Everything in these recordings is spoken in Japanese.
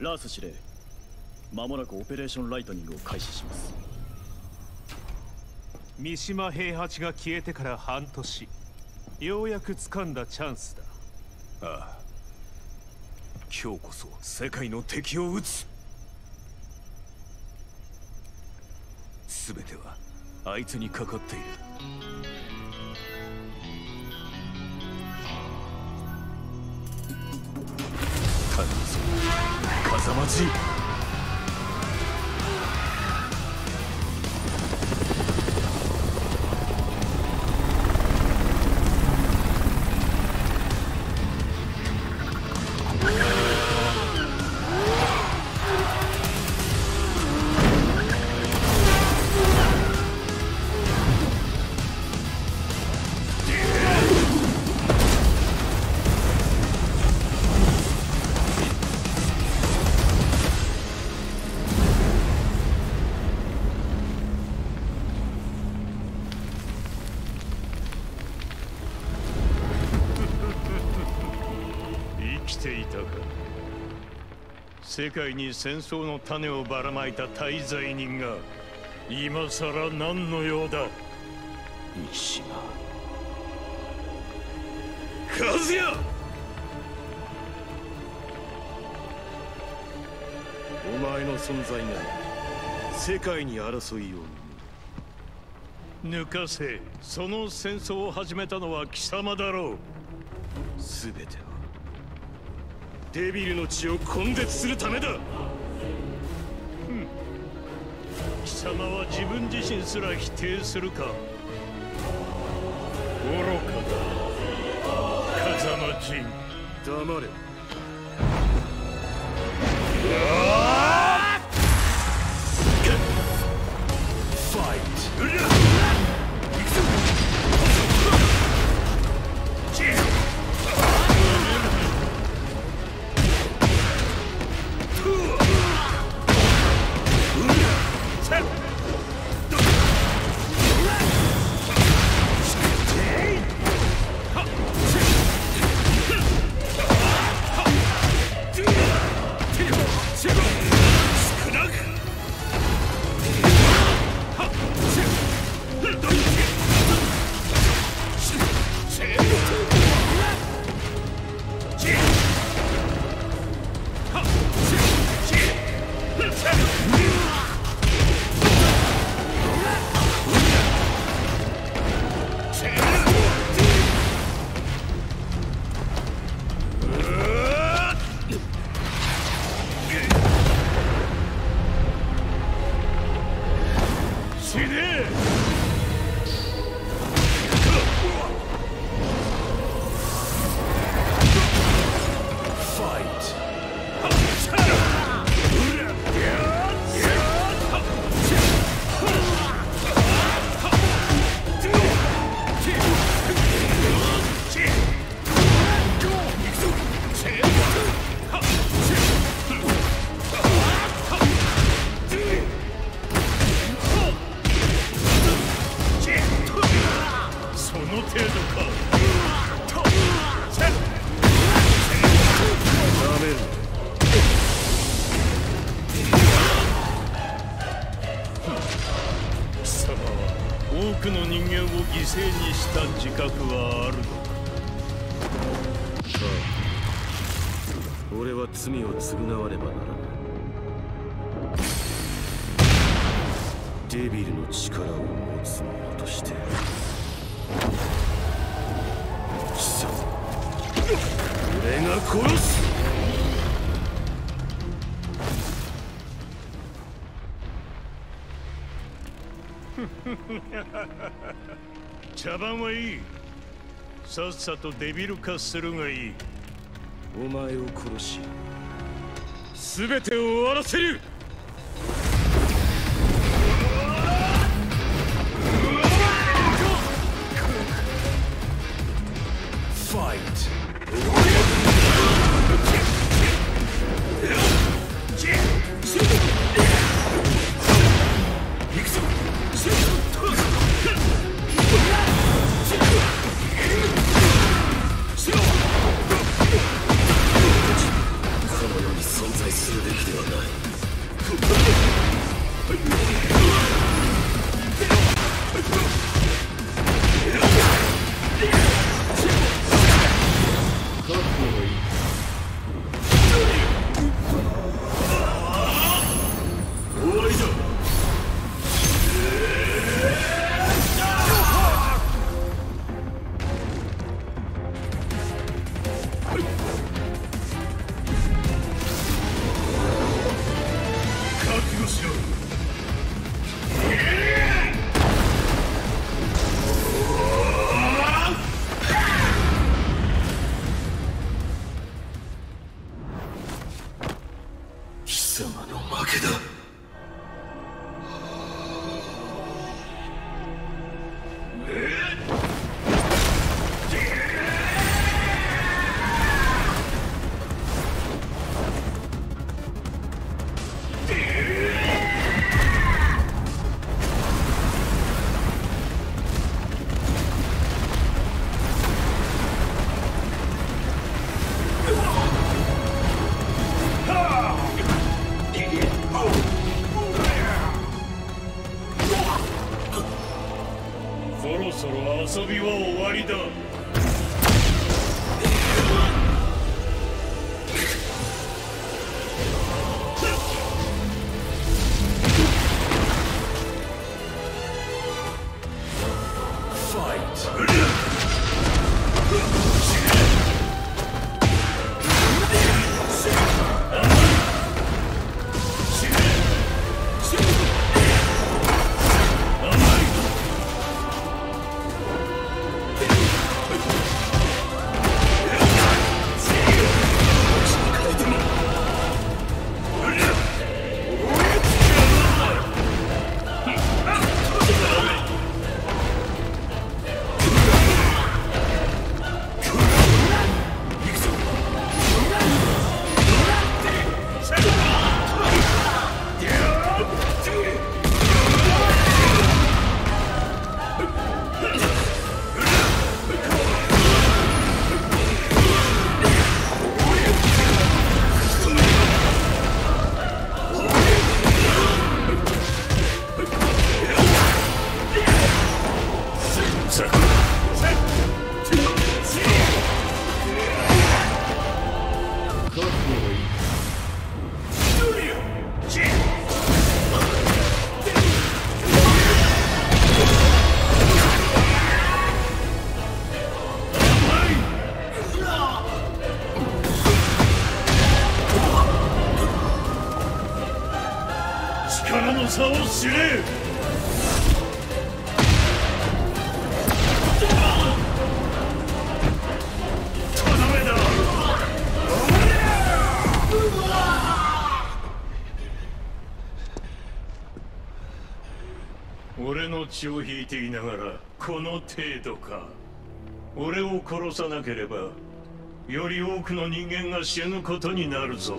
ラース司令間もなくオペレーションライトニングを開始します。三島平八が消えてから半年。ようやく掴んだチャンスだ。ああ。今日こそ世界の敵を討つ。全てはあいつにかかっているまじい。世界に戦争の種をばらまいた大罪人が今さら何の用だ？三島和也！お前の存在が世界に争いを抜かせその戦争を始めたのは貴様だろう。全てはデビルの血を根絶するためだ。貴様は自分自身すら否定するか。愚かだ。風間陣黙れ。茶番はいい。さっさとデビル化するがいい。お前を殺し全てを終わらせる。存在する血を引いていながらこの程度か。俺を殺さなければより多くの人間が死ぬことになるぞ。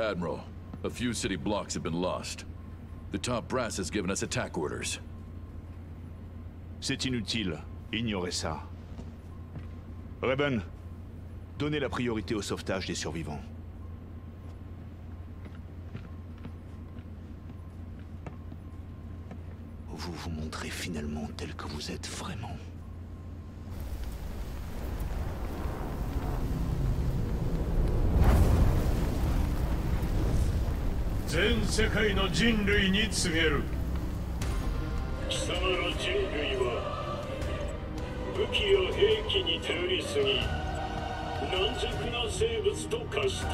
Admiral, a few city blocks have been lost. The top brass has given us attack orders. C'est inutile. Ignorez ça. Reben, donnez la priorité au sauvetage des survivants. Vous vous montrez finalement tel que vous êtes vraiment. 全世界の人類に告げる。貴様ら人類は武器や兵器に頼りすぎ軟弱な生物と化した。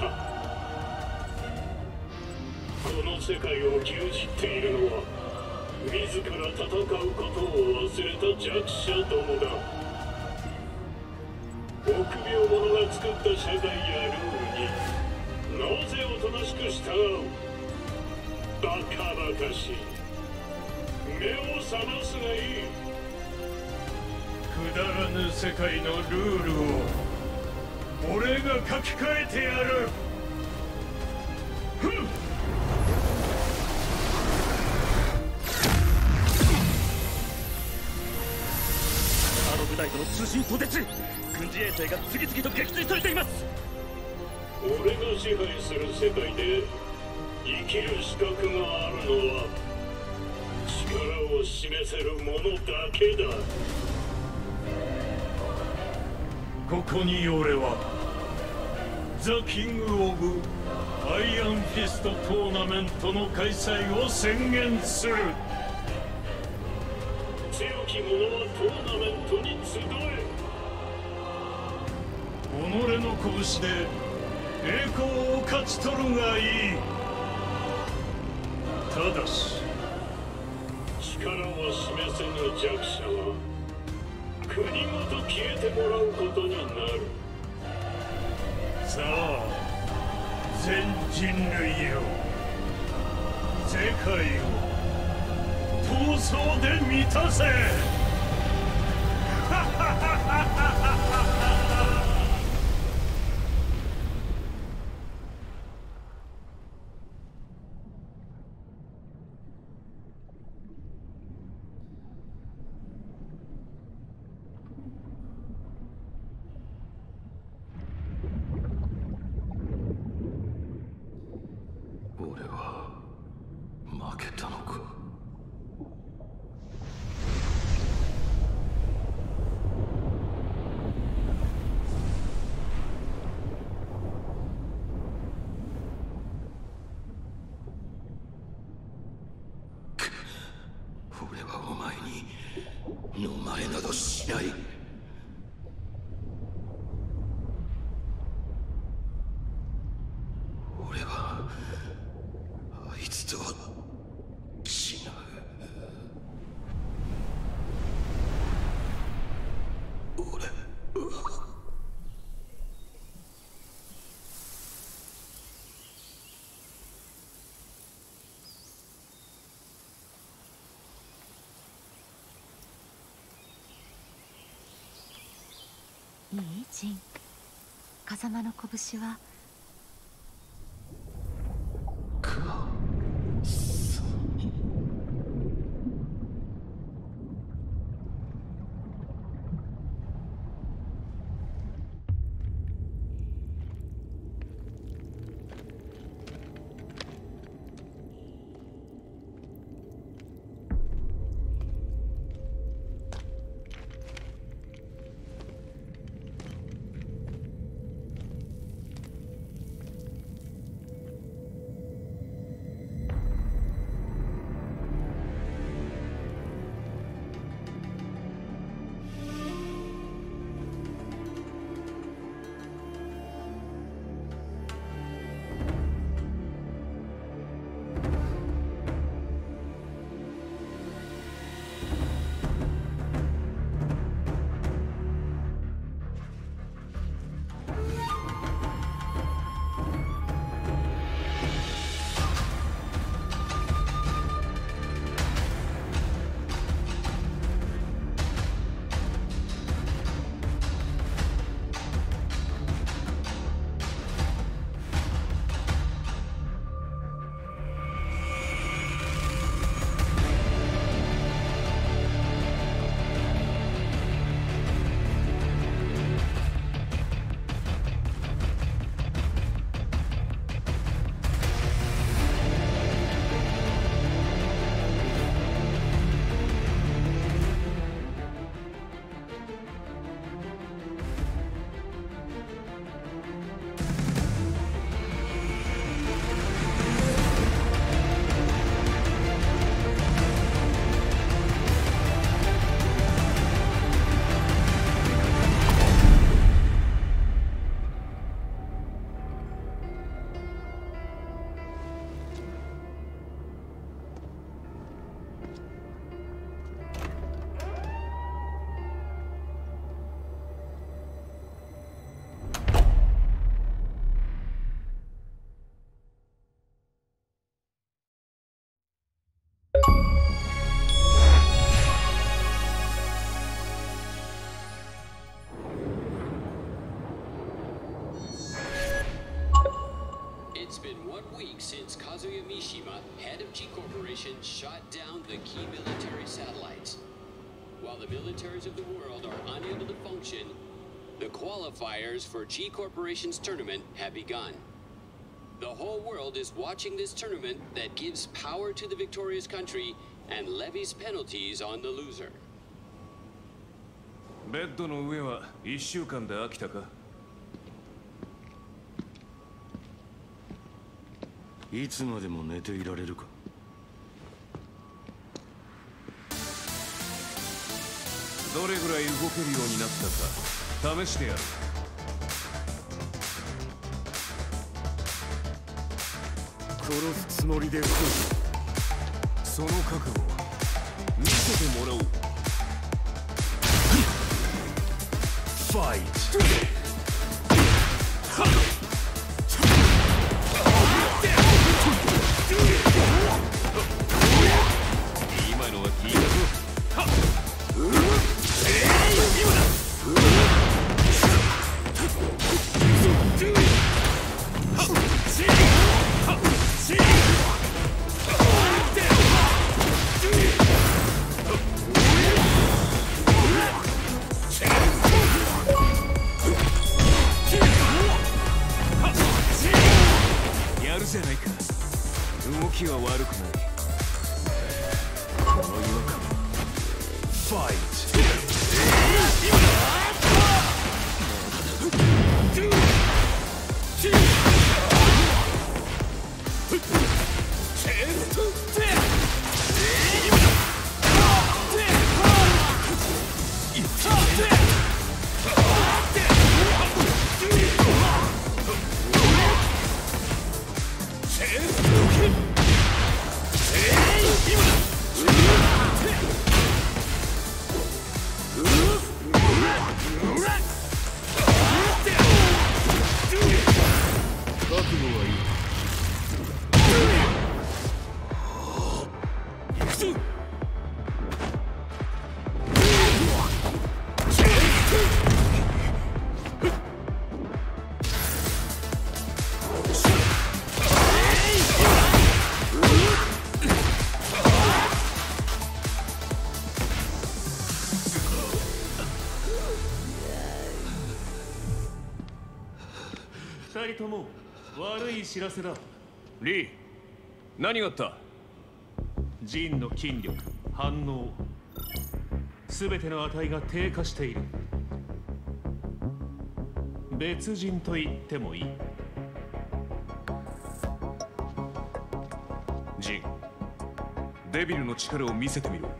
この世界を牛耳っているのは自ら戦うことを忘れた弱者どもだ。臆病者が作った社会やルールになぜおとなしく従う？カバカしい目を覚ますがいい。下だらぬ世界のルールを俺が書き換えてやる。部隊との通信途絶。軍事衛星が次々と撃墜されています。俺が支配する世界で生きる資格があるのは力を示せる者だけだここに俺はザ・キング・オブ・アイアンフィストトーナメントの開催を宣言する強き者はトーナメントに集え己の拳で栄光を勝ち取るがいいただし力を示せぬ弱者は国ごと消えてもらうことになる。さあ全人類よ世界を闘争で満たせ俺は負けたのかく俺はお前に飲まれなどしない俺はあいつとは違う俺はいいジン風間の拳は weeks since Kazuya Mishima, head of G Corporation, shot down the key military satellites. While the militaries of the world are unable to function, the qualifiers for G Corporation's tournament have begun. The whole world is watching this tournament that gives power to the victorious country and levies penalties on the loser. ベッドの上は1週間で飽きたか いつまでも寝ていられるか。どれぐらい動けるようになったか試してやる。殺すつもりで来るその覚悟を見せてもらおう。ファイト知らせだ。リー何があった？ジンの筋力反応。全ての値が低下している。別人と言ってもいい。ジンデビルの力を見せてみろ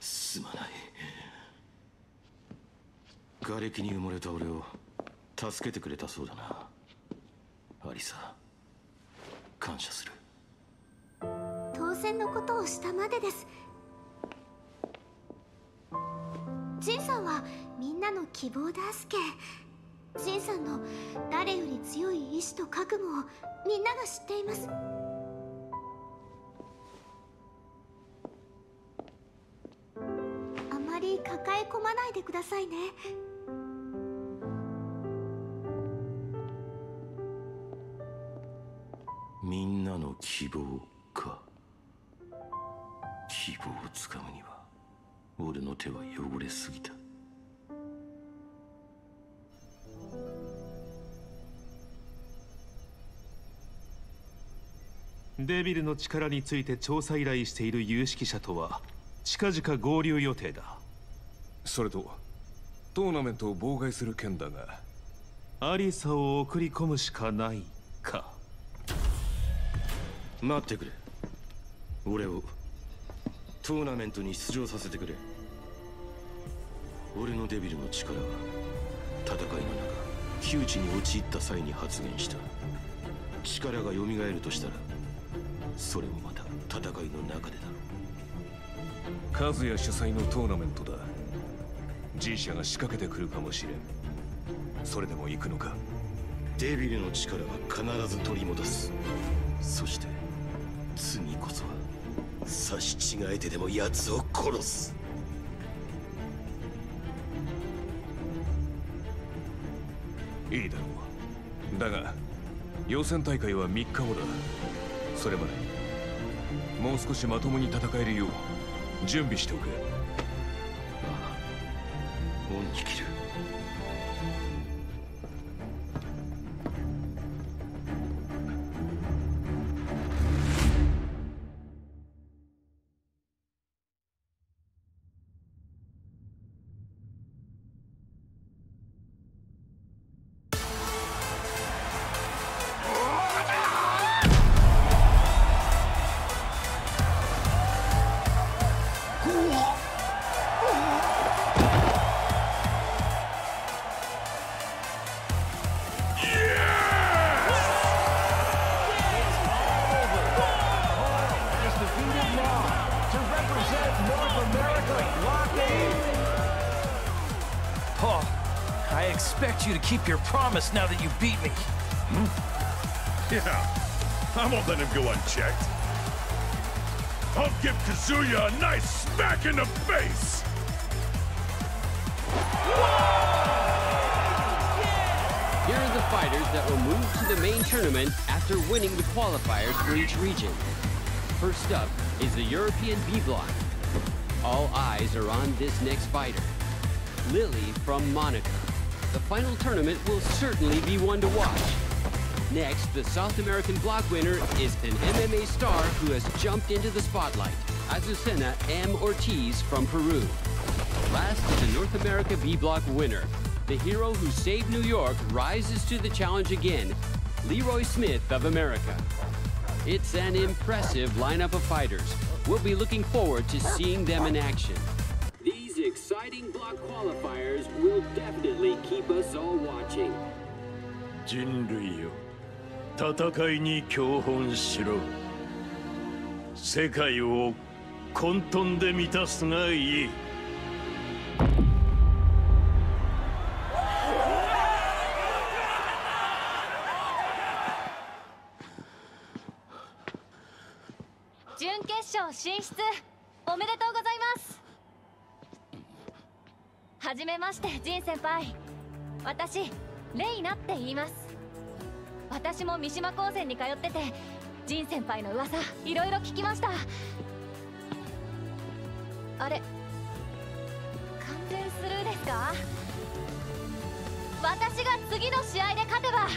すまない。瓦礫に埋もれた俺を助けてくれたそうだな。アリサ。感謝する。当然のことをしたまでです。ジンさんはみんなの希望だすけ。ジンさんの誰より強い意志と覚悟をみんなが知っていますないでくださいね。みんなの希望か。希望をつかむには俺の手は汚れすぎた。デビルの力について調査依頼している有識者とは近々合流予定だそれとトーナメントを妨害する件だがアリサを送り込むしかないか。待ってくれ。俺をトーナメントに出場させてくれ。俺のデビルの力は戦いの中窮地に陥った際に発言した。力が蘇るとしたらそれもまた戦いの中でだろカズヤ主催のトーナメントだ G 社が仕掛けてくるかもしれん。それでも行くのか？デビルの力は必ず取り戻す。そして次こそは刺し違えてでも奴を殺す。いいだろう。だが予選大会は3日後だ。それまでもう少しまともに戦えるよう準備しておけ promise now that you beat me. Hmm. Yeah, I won't let him go unchecked. I'll give Kazuya a nice smack in the face! Here are the fighters that will move to the main tournament after winning the qualifiers for each region. First up is the European B block. All eyes are on this next fighter. Lily from Monaco. The final tournament will certainly be one to watch. Next, the South American block winner is an MMA star who has jumped into the spotlight. Azucena M. Ortiz from Peru. Last is the North America B block winner. The hero who saved New York rises to the challenge again, Leroy Smith of America. It's an impressive lineup of fighters. We'll be looking forward to seeing them in action. 人類よ戦いに教本しろ。世界を混沌で満たすがいい。準決勝進出おめでとうございます。はじめましてジン先輩私レイナって言います。私も三島高専に通っててジン先輩の噂いろいろ聞きました。あれ完全スルーですか？私が次の試合で勝てば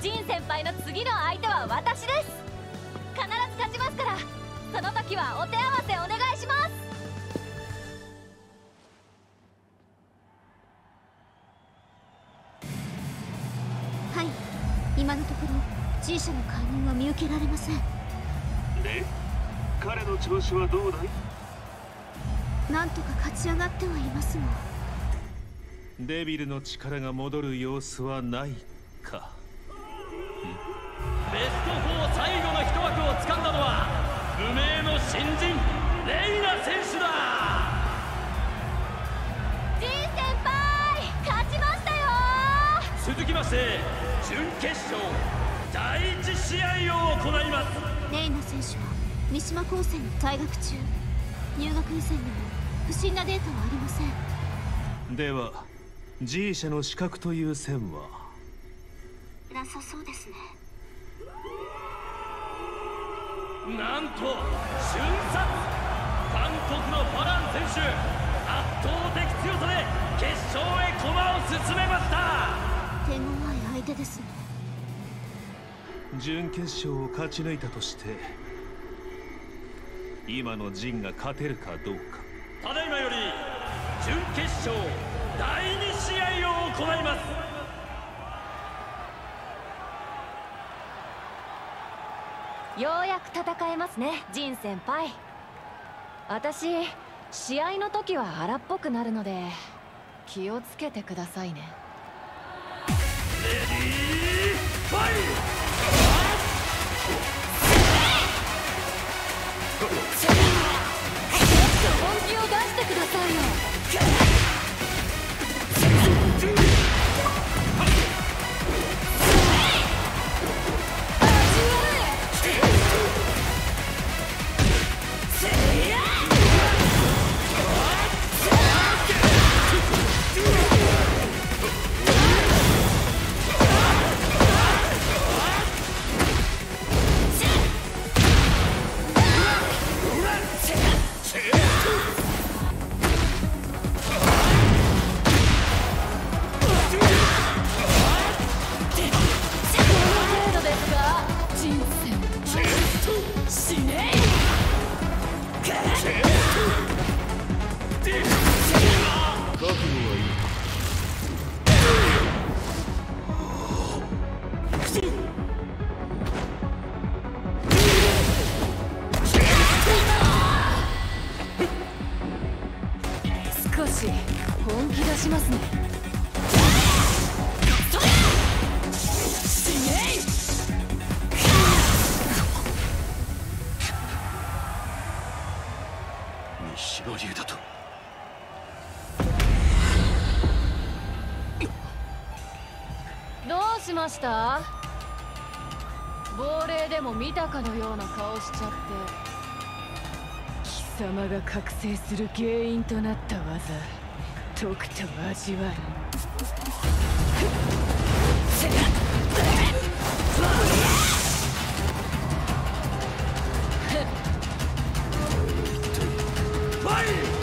ジン先輩の次の相手は私です。必ず勝ちますからその時はお手合わせお願いします。G 社の介入は見受けられません。で彼の調子はどうだい？なんとか勝ち上がってはいますがデビルの力が戻る様子はないか。ベスト4最後の一枠を掴んだのは無名の新人レイナ選手だ。ジン先輩勝ちましたよ。続きまして準決勝第一試合を行います。レイナ選手は三島高専に退学中入学以前にも不審なデータはありません。では G 社の資格という線は？なさそうですね。なんと瞬殺。韓国のファラン選手圧倒的強さで決勝へ駒を進めました。手強い相手ですね準決勝を勝ち抜いたとして今のジンが勝てるかどうか。ただいまより準決勝第2試合を行います。ようやく戦えますねジン先輩。私試合の時は荒っぽくなるので気をつけてくださいね。レディーファイ本気を出してくださいよ。生死ね覚 見たかのような顔しちゃって。貴様が覚醒する原因となった技とくと味わい。フ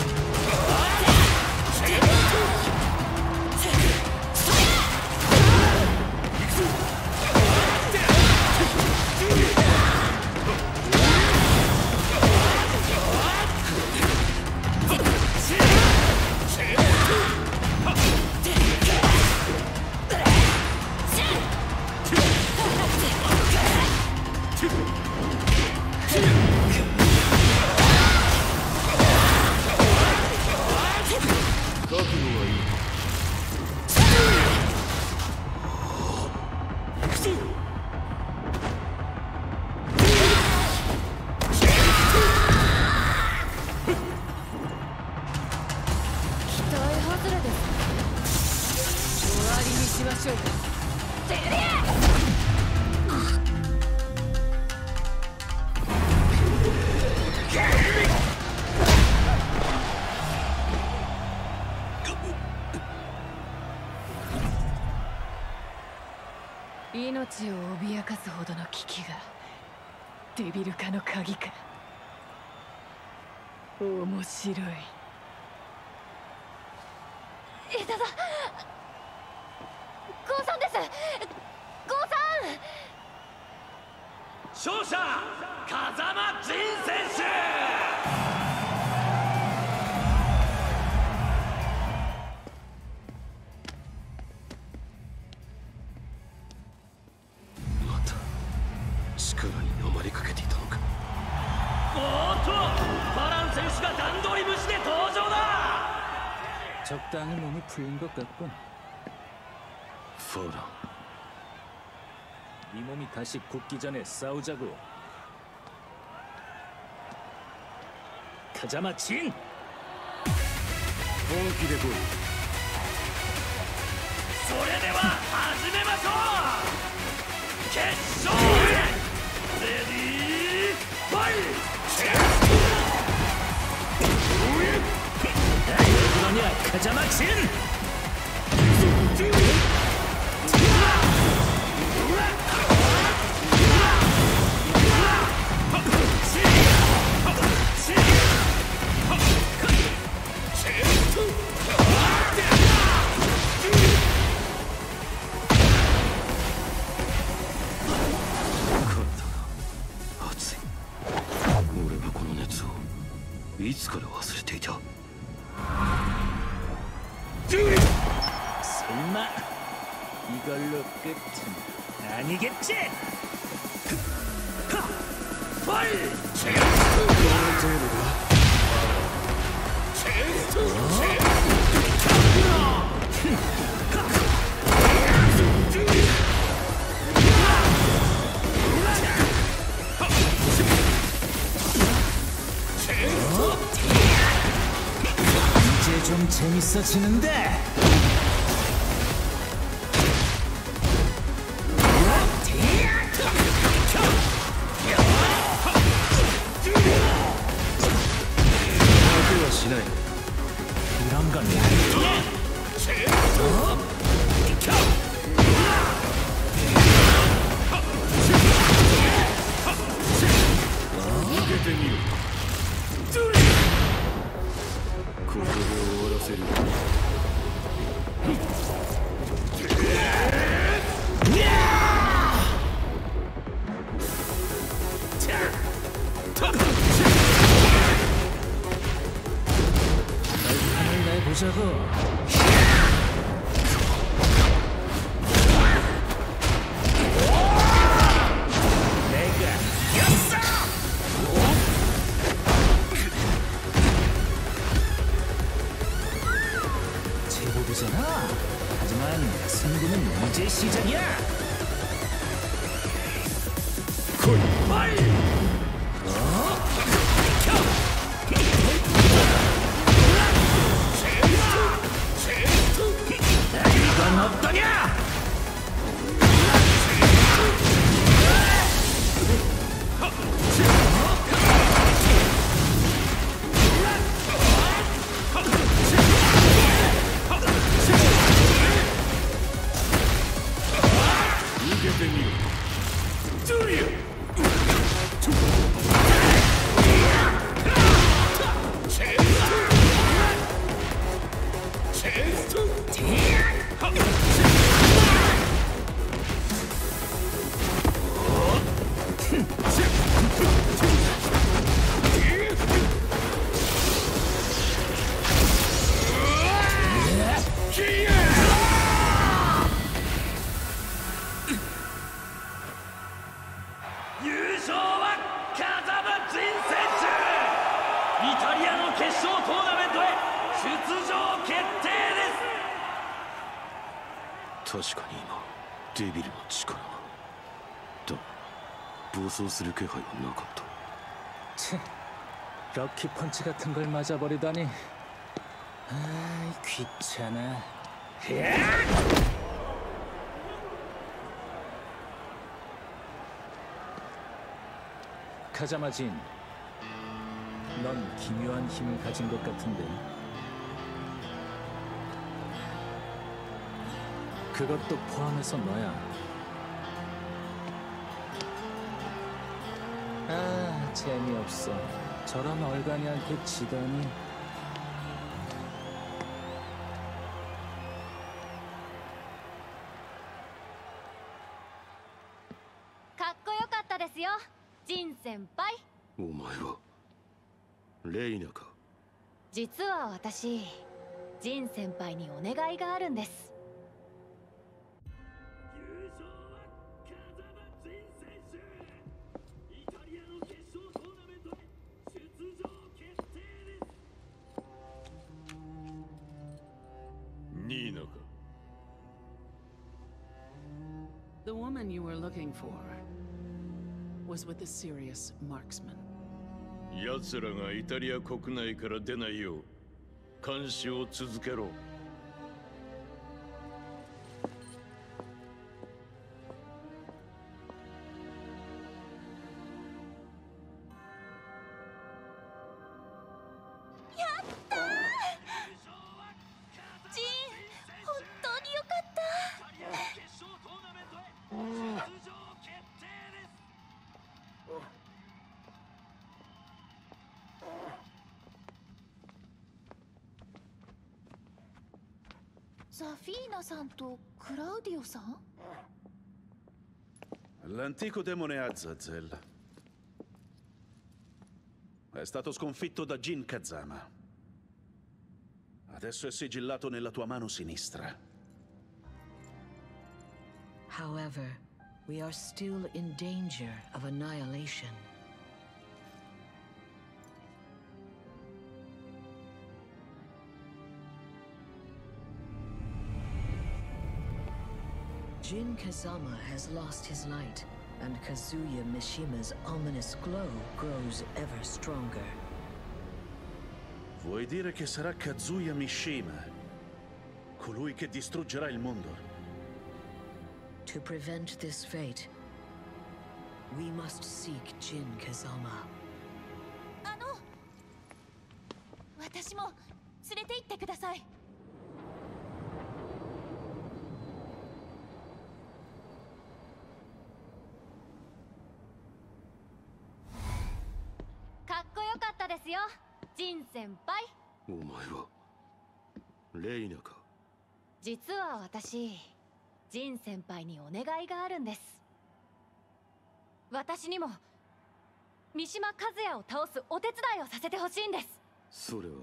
白い。枝だゴーさんです。ゴーさん。勝者風間仁選ま 적당히 몸이 풀린 것 같군. フォーラン 네 몸이 다시 굳기 전에 싸우자고. 가자마 진! 本気で来いそれでは始めましょう決勝へレディーファイト にはかじゃせん。 지는데. 暴走する気配はなかった 치, 럭키 펀치 같은 걸 맞아버리다니. 아이 귀찮아. 카자마진, 넌 기묘한 힘을 가진 것 같은데. 그것도 포함해서 너야. 재미없어. 저런 얼간이한테 지다니. かっこよかったですよジン先輩お前はレイナか実は私ジン先輩にお願いがあるんです looking for was with a serious marksman. 奴らがイタリア国内から出ないよう監視を続けろ ザフィーナさんとクラウディオさん L'antico demone Azazel è stato sconfitto da Jin Kazama. Adesso è sigillato nella tua mano sinistra. However, we are still in danger of annihilation. Jin Kazama has lost his light, and Kazuya Mishima's ominous glow grows ever stronger. Vuoi dire che sarà Kazuya Mishima, colui che distruggerà il mondo? To prevent this fate, we must seek Jin Kazama. るんです。私にも三島和也を倒すお手伝いをさせてほしいんです。それは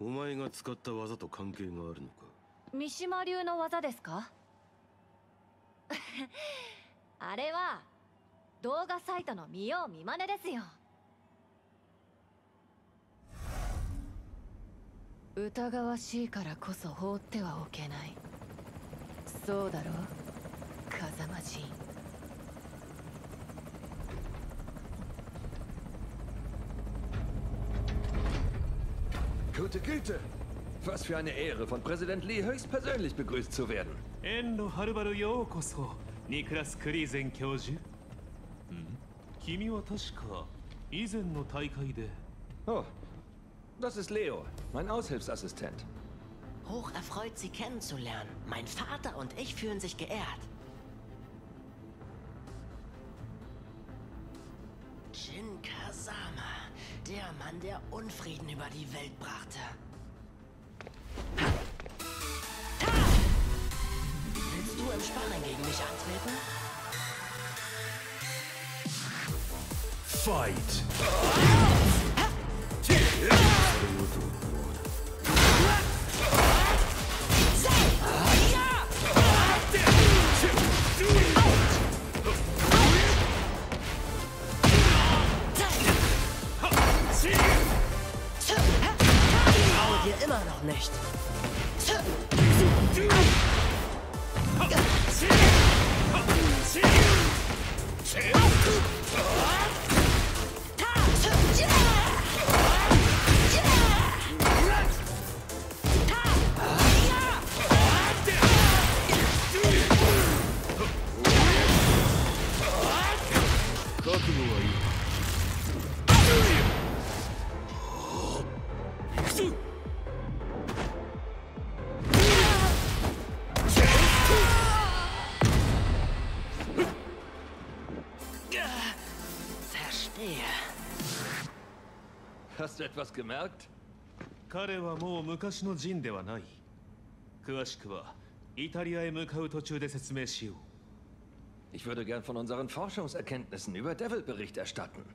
お前が使った技と関係があるのか？三島流の技ですか？あれは動画サイトの見よう見まねですよ。疑わしいからこそ放ってはおけない。そうだろ 風間陣 Gute Güte! Was für eine Ehre, von Präsident Lee höchstpersönlich begrüßt zu werden. 遠路はるばるようこそニクラス・クリーゼン教授ん君は確か以前の大会で Oh, das ist Leo, mein Aushilfsassistent. Hoch erfreut, Sie kennenzulernen. Mein Vater und ich fühlen sich geehrt. Der Mann, der Unfrieden über die Welt brachte. Willst du im Sparring gegen mich antreten? Fight! Dir immer noch nicht. Hast du etwas gemerkt? 彼はもう昔のジンではない詳しくはイタリアへ向かう途中で説明しよう Ich würde gern von unseren Forschungserkenntnissen über Devil Bericht erstatten.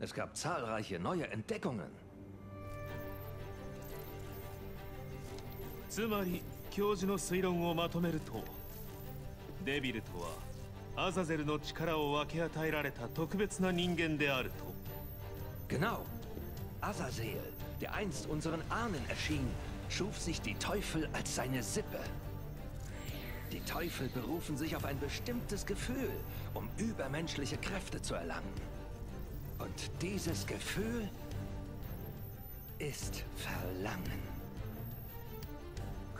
Es gab zahlreiche neue Entdeckungen. つまり教授の推論をまとめるとデビルとはアザゼルの力を分け与えられた特別な人間であると Genau. Azazel, der einst unseren Ahnen erschien, schuf sich die Teufel als seine Sippe. Die Teufel berufen sich auf ein bestimmtes Gefühl, um übermenschliche Kräfte zu erlangen. Und dieses Gefühl ist Verlangen.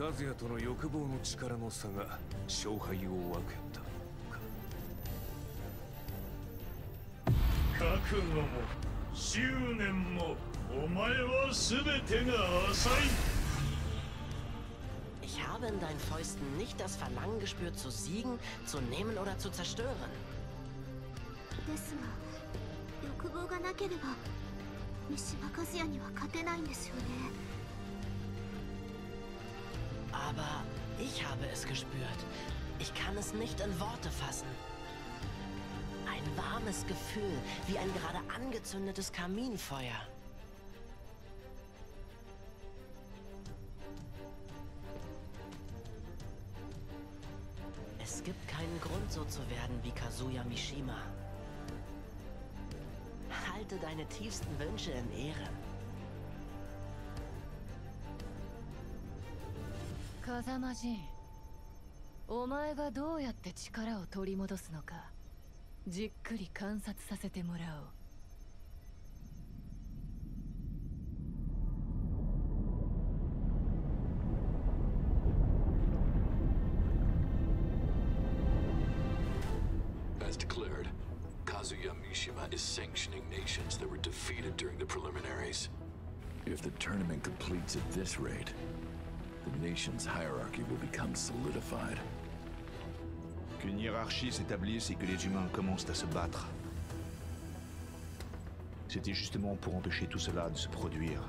和也との欲望の力の差が勝敗を分けた覚悟も執念もお前は全てが浅い ich habe in deinen Fäusten nicht das Verlangen gespürt, zu siegen, zu nehmen oder zu zerstören. Aber ich habe es gespürt. Ich kann es nicht in Worte fassen. Ein warmes Gefühl, wie ein gerade angezündetes Kaminfeuer. Es so zu werden wie Kazuya Mishima. Halte deine tiefsten Wünsche in Ehren. 風間仁お前がどうやって力を取り戻すのかじっくり観察させてもらおう Defeated during the preliminaries. If the tournament completes at this rate, the nation's hierarchy will become solidified. Qu'une hiérarchie s'établisse et que les humains commencent à se battre. C'était justement pour empêcher tout cela de se produire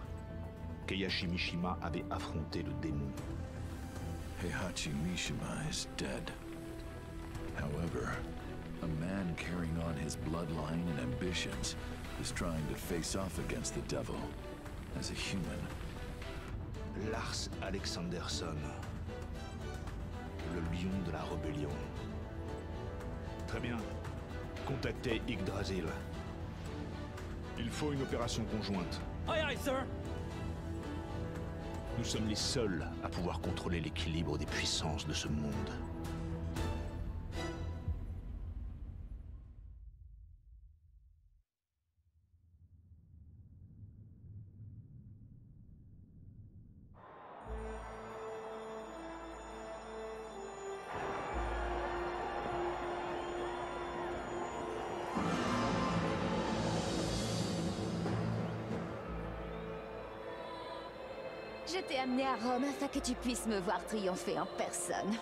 qu'Eihachi Mishima avait affronté le démon. Heihachi Mishima is dead. However, a man carrying on his bloodline and ambitions is trying to face off against the devil as a human. Lars Alexanderson. Le lion de la rébellion. Très bien. Contactez Yggdrasil. Il faut une opération conjointe. Aye, aye, sir. Nous sommes les seuls à pouvoir contrôler l'équilibre des puissances de ce monde. Rome afin que tu puisses me voir triompher en personne.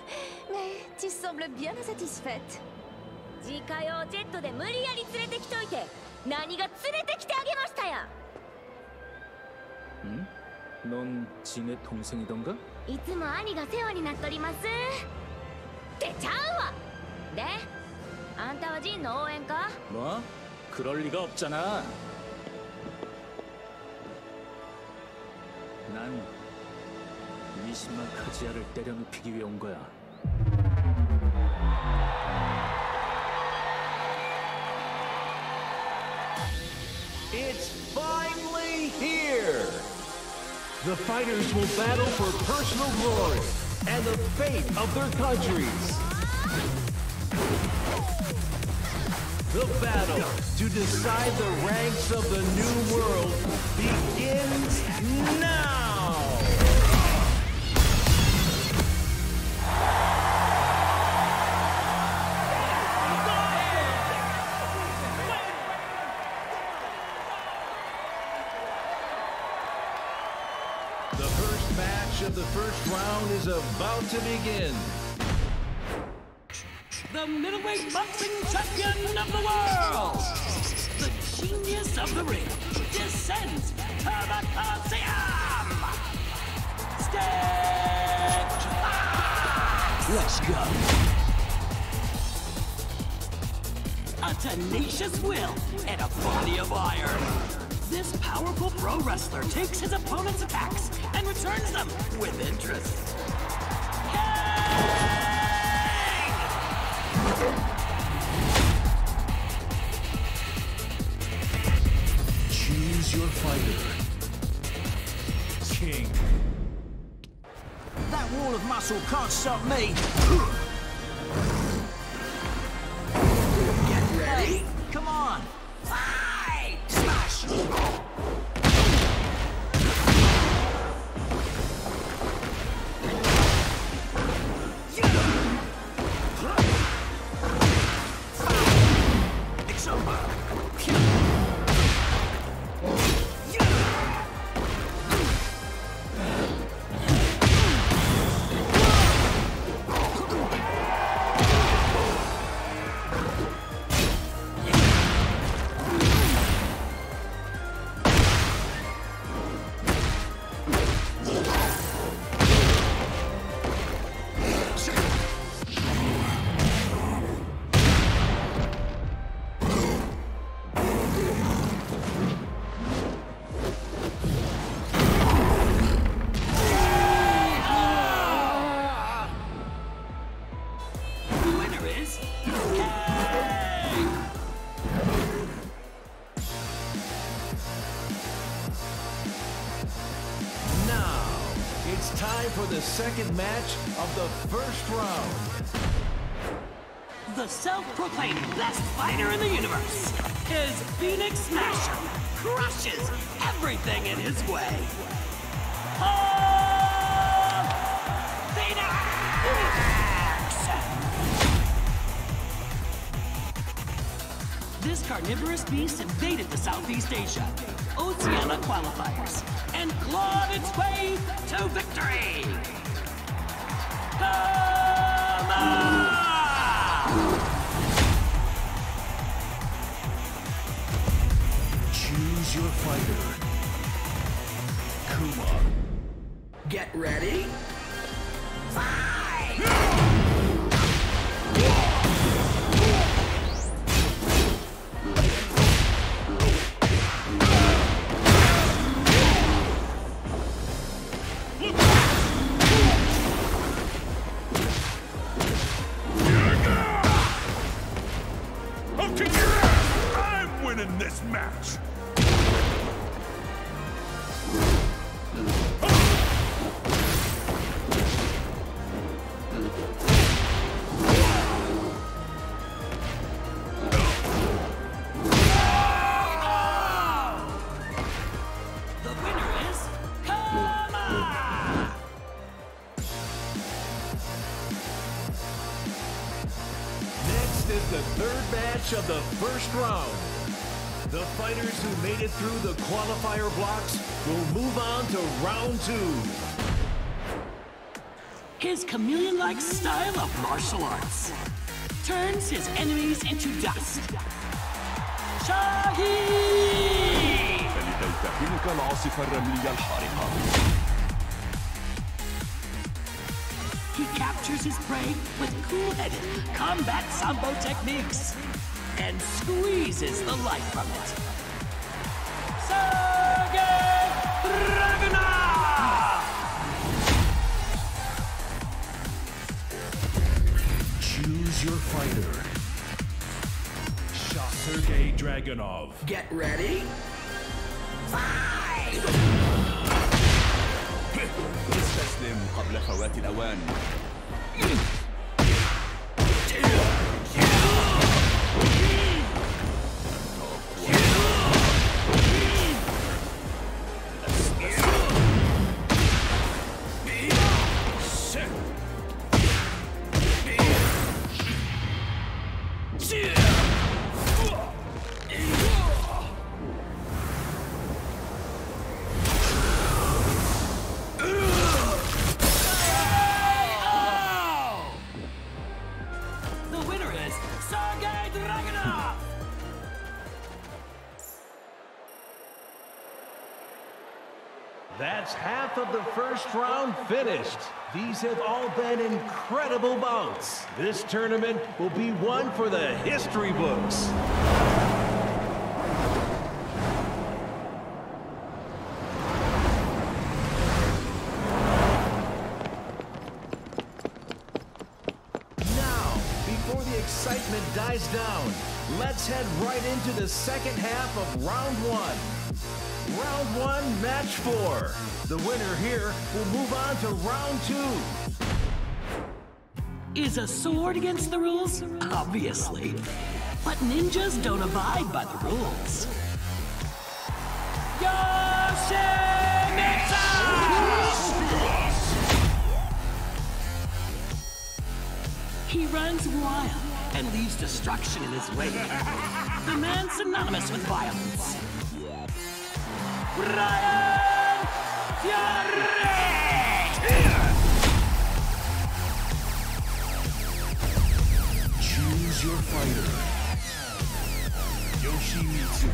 Mais tu sembles bien insatisfaite. 自家用ジェットで無理やり連れてきといて何が連れてきてあげましたや 응? 넌 진의 동생이던가? いつも兄が世話になっとりますってちゃうわであんたはジンの応援か 뭐? 그럴 리가 없잖아. 난 미시마 카지아를 때려눕히기 위해 온 거야. It's finally here! The fighters will battle for personal glory and the fate of their countries. The battle to decide the ranks of the new world begins now! First round is about to begin. The middleweight boxing champion of the world! The genius of the ring descends to the Coliseum! Let's go! A tenacious will and a body of iron. This powerful pro wrestler takes his opponent's attacks and returns them with interest. Choose your fighter. King. That wall of muscle can't stop me. Carnivorous beast invaded the Southeast Asia, Oceania qualifiers, and clawed its way to victory! Come match of the first round. The fighters who made it through the qualifier blocks will move on to round two. His chameleon-like style of martial arts turns his enemies into dust. Shahid! فلذلك تلك العاصفة الرملية الحارقة He captures his prey with cool-headed combat sambo techniques and squeezes the life from it. Sergei Dragunov! Choose your fighter. Sergei Dragunov. Get ready. استسلم قبل فوات الأوان Of the first round finished. These have all been incredible bouts. This tournament will be one for the history books. Now, before the excitement dies down, let's head right into the second half of round one. Round one, match four. The winner here will move on to round two. Is a sword against the rules? Obviously. But ninjas don't abide by the rules. Yoshimitsu! He runs wild and leaves destruction in his wake. The man synonymous with violence. Brian Choose your fighter. Yoshimitsu.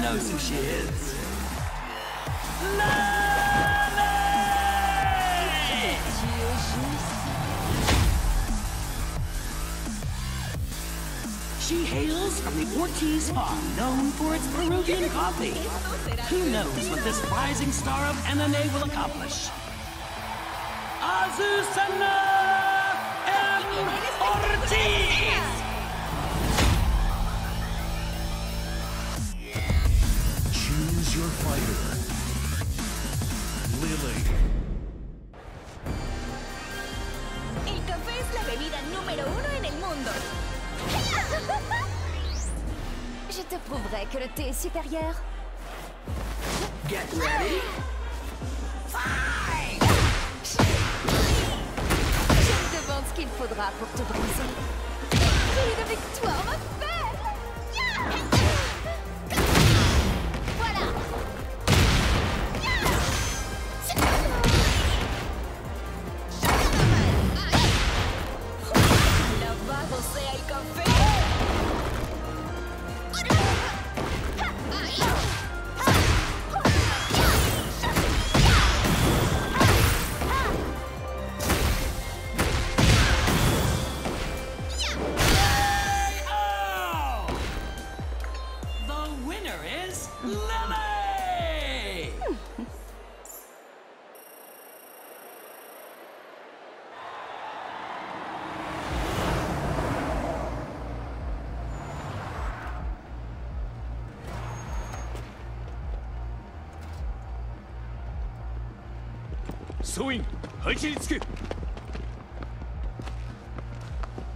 Knows who she is. She hails from the Ortiz farm, known for its Peruvian coffee. Who knows what this rising star of NNA will accomplish?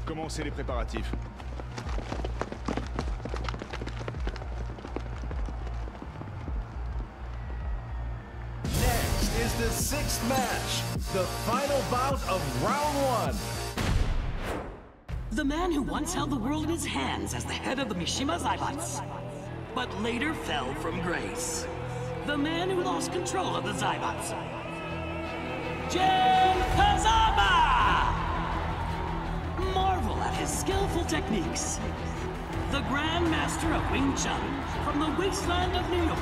Commencez les préparatifs. Next is the sixth match, the final bout of round one. The man who once held the world in his hands as the head of the Mishima Zaibatsu, but later fell from grace. The man who lost control of the Zaibatsu. Jin Kazama! Marvel at his skillful techniques. The Grand Master of Wing Chun from the wasteland of New York.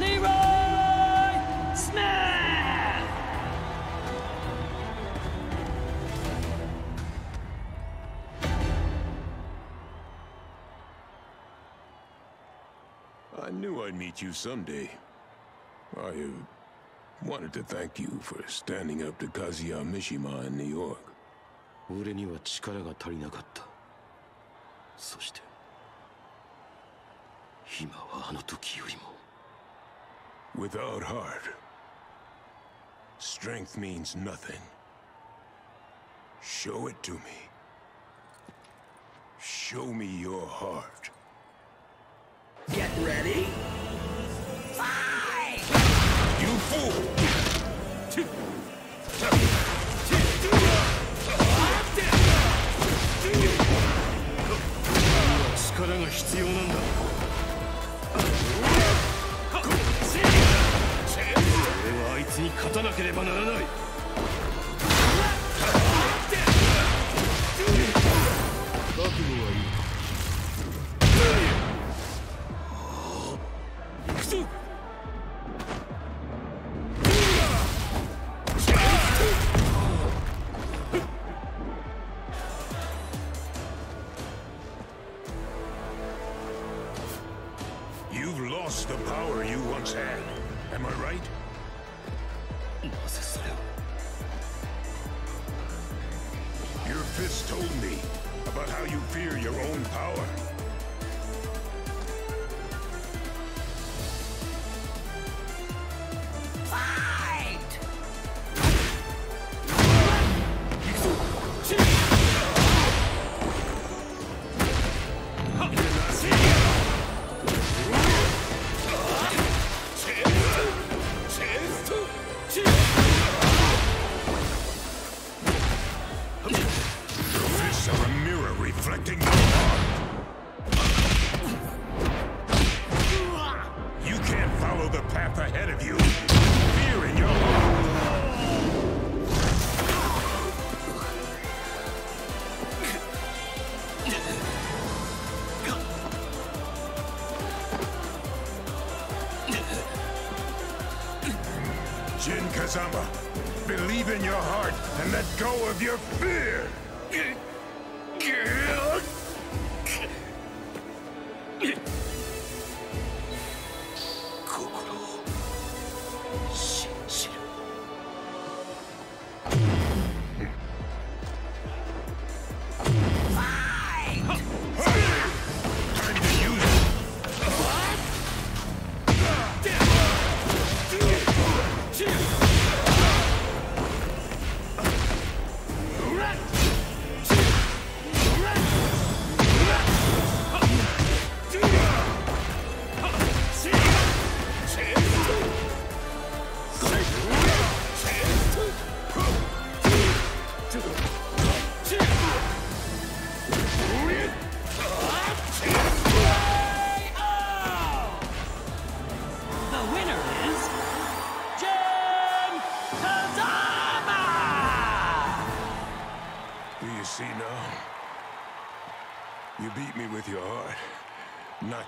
Leroy Smith! I knew I'd meet you someday. I uh, wanted to thank you for standing up to Kazuya Mishima in New York. 俺には力が足りなかったそして今はあの時よりも Without heart, strength means nothing. Show it to me. Show me your heart. Get ready. 力が必要なんだ。俺はあいつに勝たなければならない覚悟は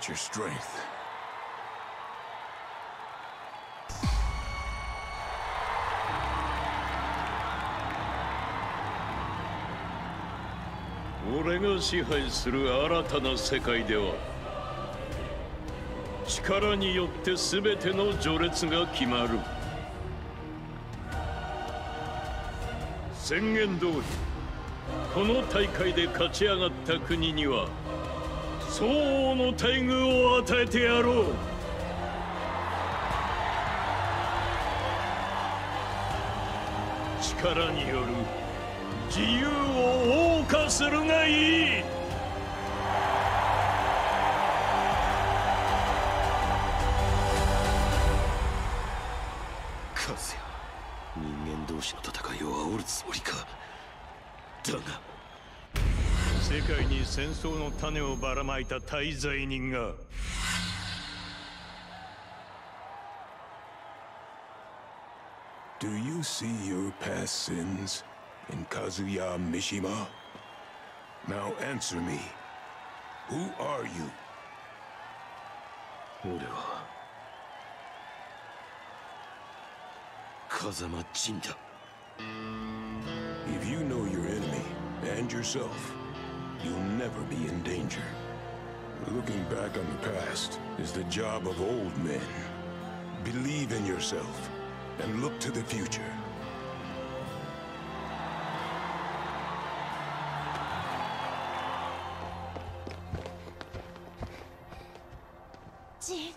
your strength. 俺が支配する新たな世界では力によって全ての序列が決まる宣言通りこの大会で勝ち上がった国には相応の待遇を与えてやろう。力による自由を謳歌するがいい。カズヤ人間同士の戦いを煽るつもりか。だが世界に戦争の種をばらまいた大罪人が Do you see your past sins in Kazuya Mishima? Now answer me. Who are you? 俺は風間仁だ If you know your enemy and yourself, you'll never be in danger. Looking back on the past is the job of old men. Believe in yourself and look to the future. ジン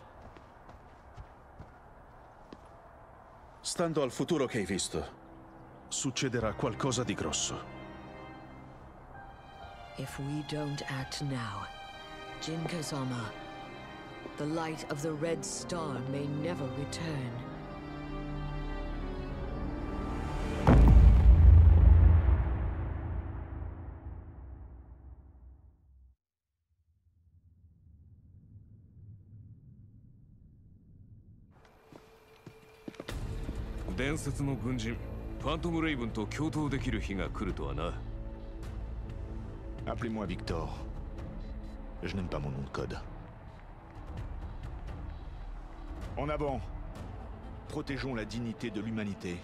Stando al futuro che hai visto, succederà qualcosa di grosso. If we don't act now, Jin Kazama, the light of the Red Star may never return.「Denset's の軍人、ファントム・レイブンと共闘できる日が来るとはな Appelez-moi Victor. Je n'aime pas mon nom de code. En avant Protégeons la dignité de l'humanité.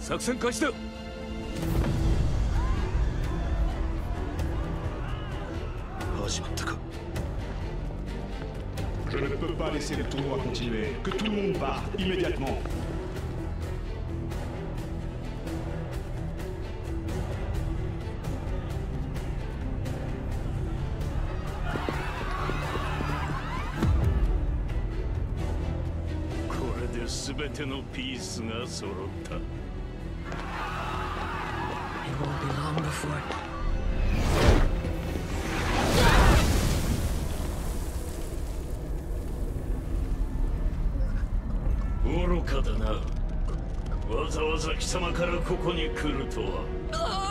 総 pas laisser le tournoi continuer. Que tout le monde parte immédiatement. かだなわざわざ貴様からここに来るとは。ああ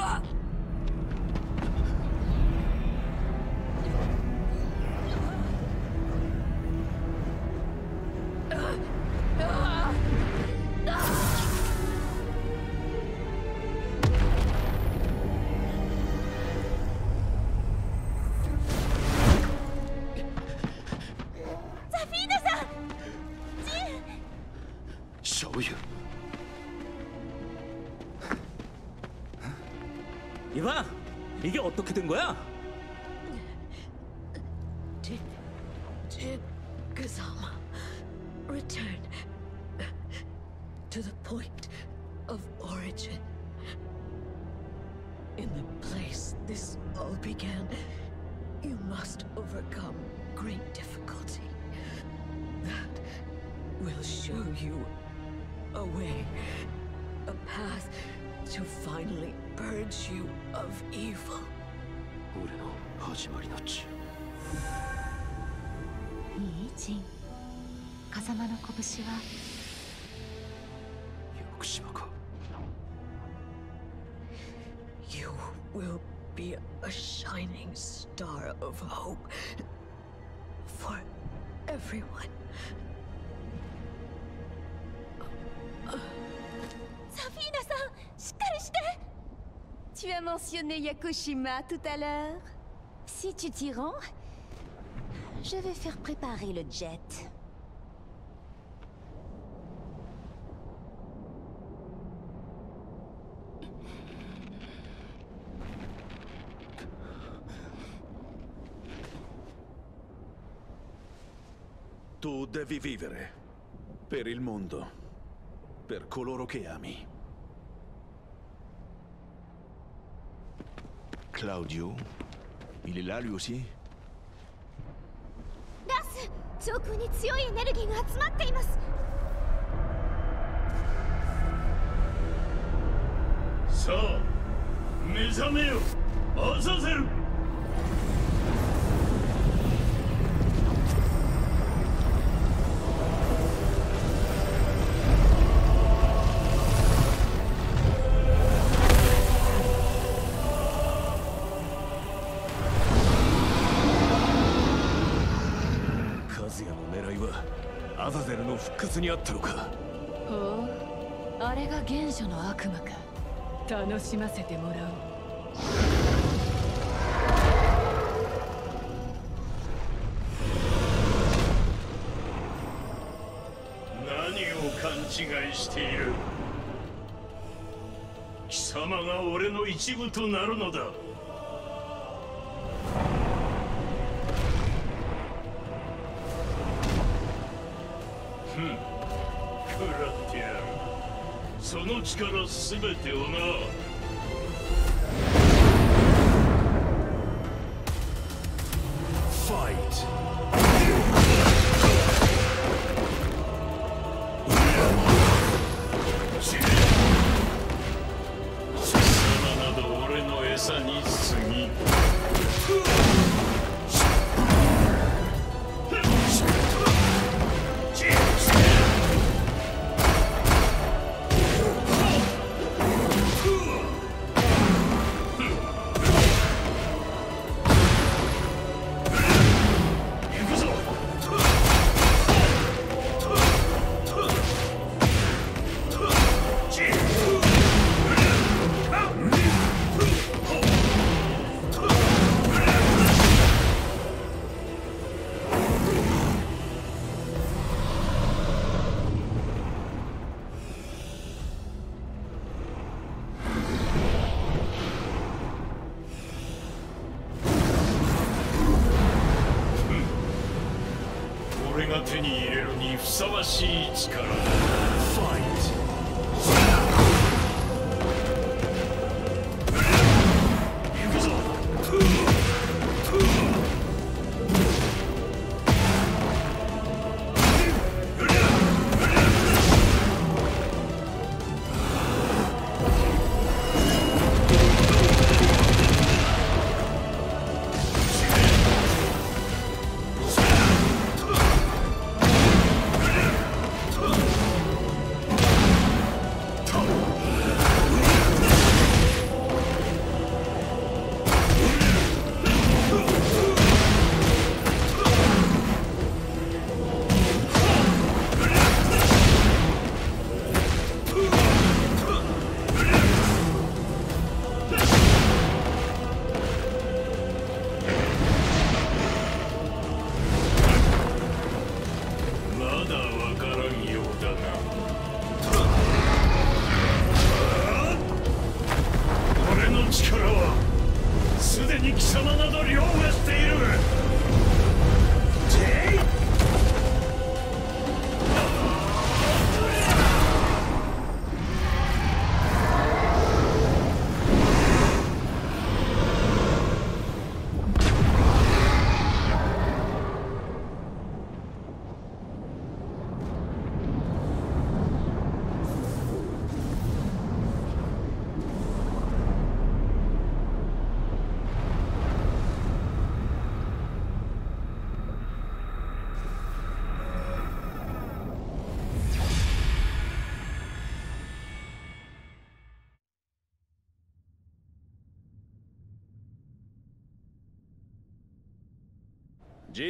Yakushima tout à l'heure? Si tu t'y rends, je vais faire préparer le jet. Tu devi vivere. Per il mondo. Per coloro che ami. Claudio. Il est là lui aussi. ラス上空に強いエネルギーが集まっています。さあ目覚めよ。アザゼル和也の狙いはアザゼルの復活にあったのか？ほう？あれが原初の悪魔か。楽しませてもらおう。何を勘違いしている？貴様が俺の一部となるのだ力すべてをな。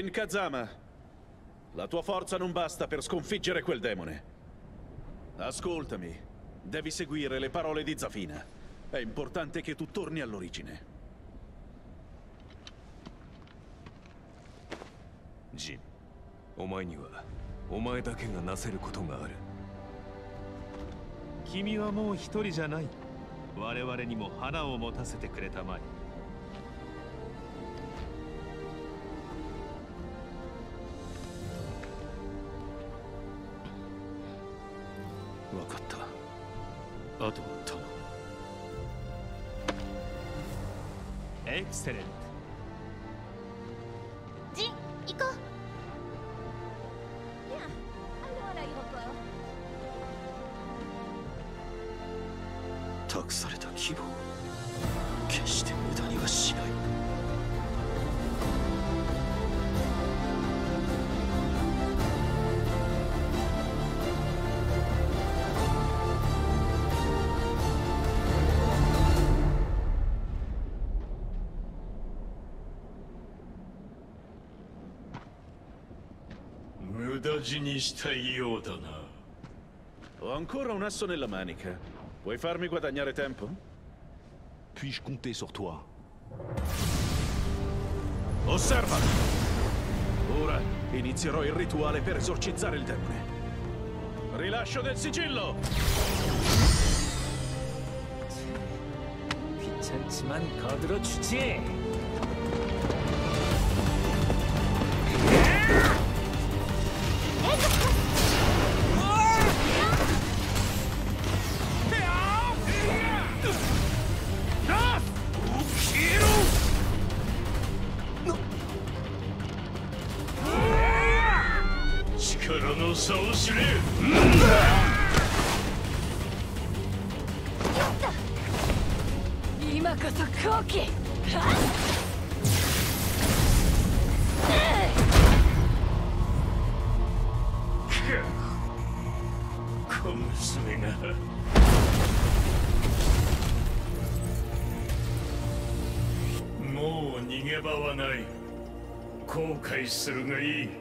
Jin Kazama, la tua forza non basta per sconfiggere quel demone. Ascoltami, devi seguire le parole di Zafina. È importante che tu torni all'origine. ジンお前にはお前だけがなせることがある君はもう一人じゃない我々にも花を持たせてくれたまえ かった。あとは頼む。エクセレント。無駄死にしたいようだな Ho ancora un asso nella manica. Puoi farmi guadagnare tempo? Puis-je compter sur toi Osserva! Ora inizierò il rituale per esorcizzare il demone. Rilascio del sigillo! 귀찮지만 거들어 주지. するがいい。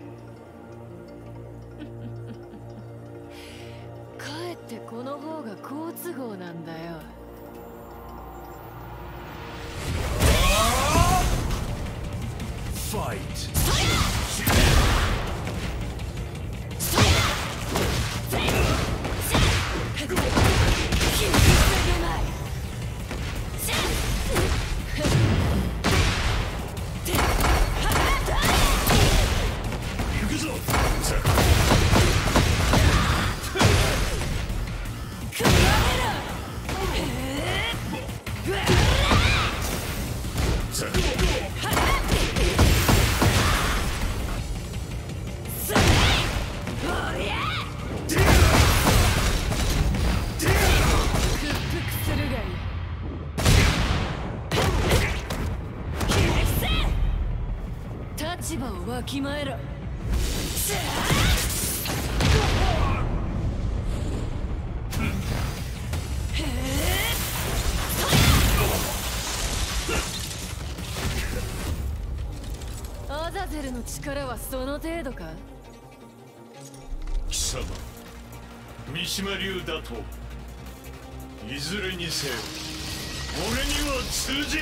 きまえろ。アザゼルの力はその程度か？貴様三島流だといずれにせよ俺には通じん。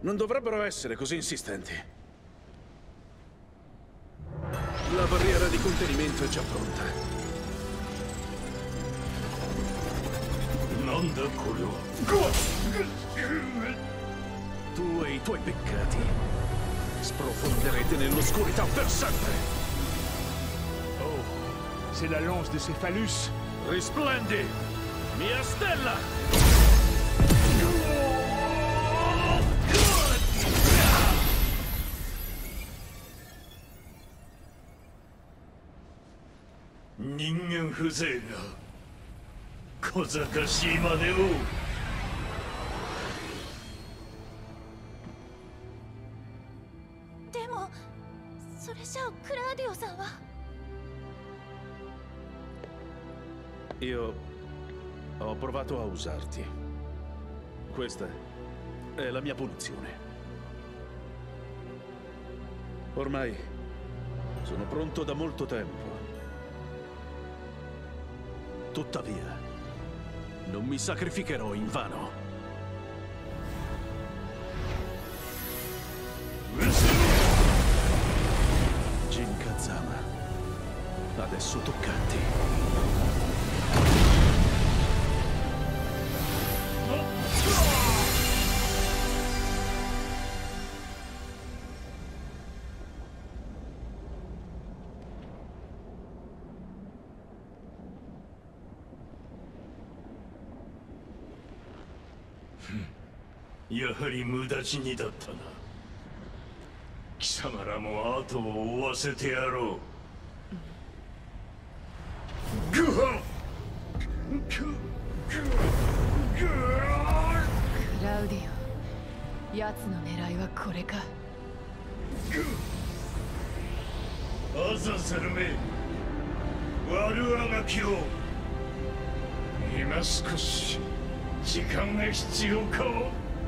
Non dovrebbero essere così insistenti. La barriera di contenimento è già pronta. Non da culo. Tu e i tuoi peccati sprofonderete nell'oscurità per sempre. Oh, c'est la lance di Cephalus. Risplendi! Mia stella! 風情が小賢しいまでをでもそれじゃあクラウディオさんは Io ho provato a usarti. Questa è la mia punizione. Ormai sono pronto da molto tempo. Tuttavia, non mi sacrificherò in vano. やはり無駄死にだったな。貴様らも後を追わせてやろう。グハクラウディオ奴の狙いはこれか。アザゼルめ悪あがきを。今少し時間が必要か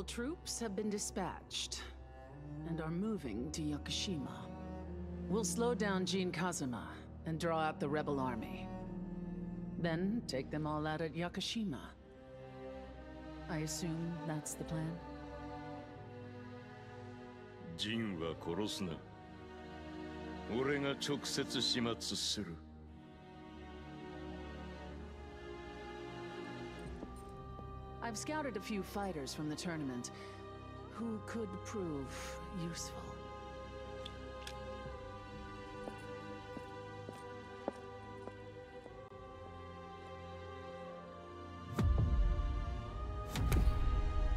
All available troops have been dispatched and are moving to Yakushima. We'll slow down Jin Kazuma and draw out the rebel army. Then take them all out at Yakushima. I assume that's the plan? ジンは殺すな俺が直接始末する I've scouted a few fighters from the tournament who could prove useful.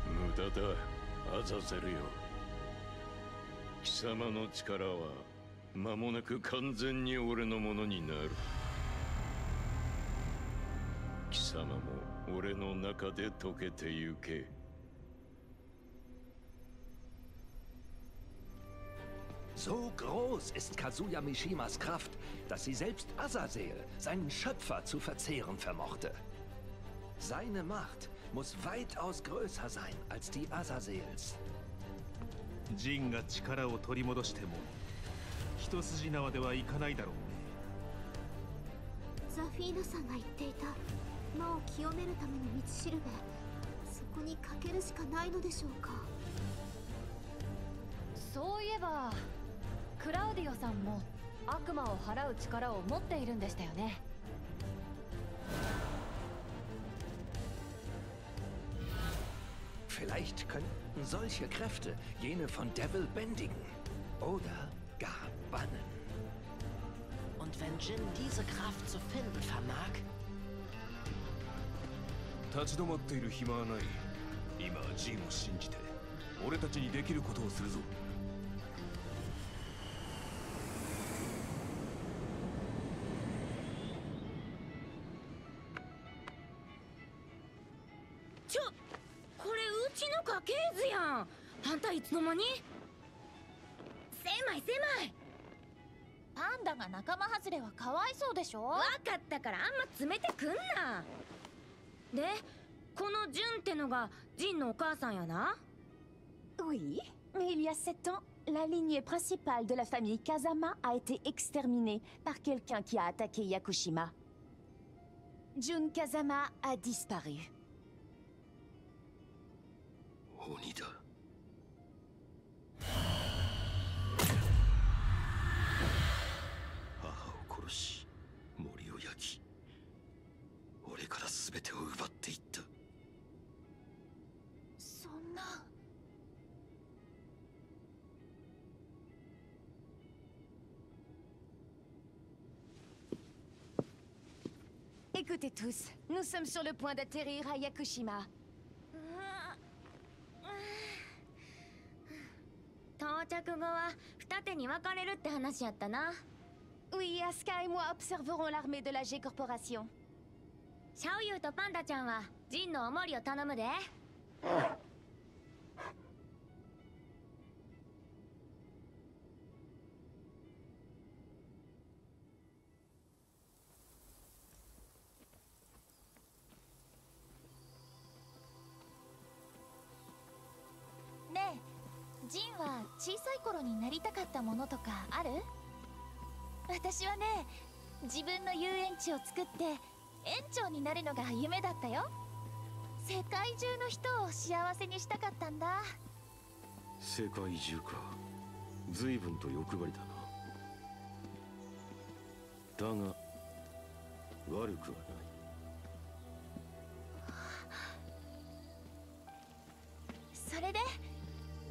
Muda da, Azazel よ貴様の力は間もなく完全に俺のものになる貴様も俺の中で溶けてゆけ So groß ist Kazuya Mishimas Kraft, dass sie selbst Azazel, seinen Schöpfer, zu verzehren vermochte. Seine Macht muss weitaus größer sein als die Azazels. ジンが力を取り戻しても一筋縄ではいかないだろうねザフィーナさんが言っていた魔を清めそういえばクラウディオさんも悪魔を払う力を持っているんでしたよね。ラオさんも悪魔でしたね立ち止まっている暇はない。今はジンを信じて俺たちにできることをするぞ。ちょこれうちの家系図やん。あんたいつの間に？狭い狭い。パンダが仲間外れはかわいそうでしょ？分かったからあんま詰めてくんなでこのジュンってのがジンのお母さんやな Oui, mais il y a sept ans, la lignée principale de la famille Kazama a été exterminée par quelqu'un qui a attaqué Yakushima. Jun Kazama a disparu. 鬼 tous, nous sommes sur le point d'atterrir à Yakushima. Oui, Asuka et moi observerons l'armée de la G Corporation. Xiaoyu et Panda-chan, Jin no omori o. 小さい頃になりたかったものとかある？私はね自分の遊園地を作って園長になるのが夢だったよ。世界中の人を幸せにしたかったんだ。世界中か。随分と欲張りだな。だが悪くは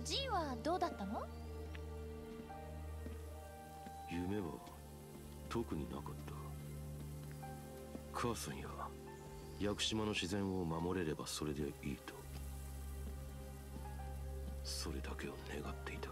ジンはどうだったの？夢は特になかった。母さんや屋久島の自然を守れればそれでいいと。それだけを願っていた。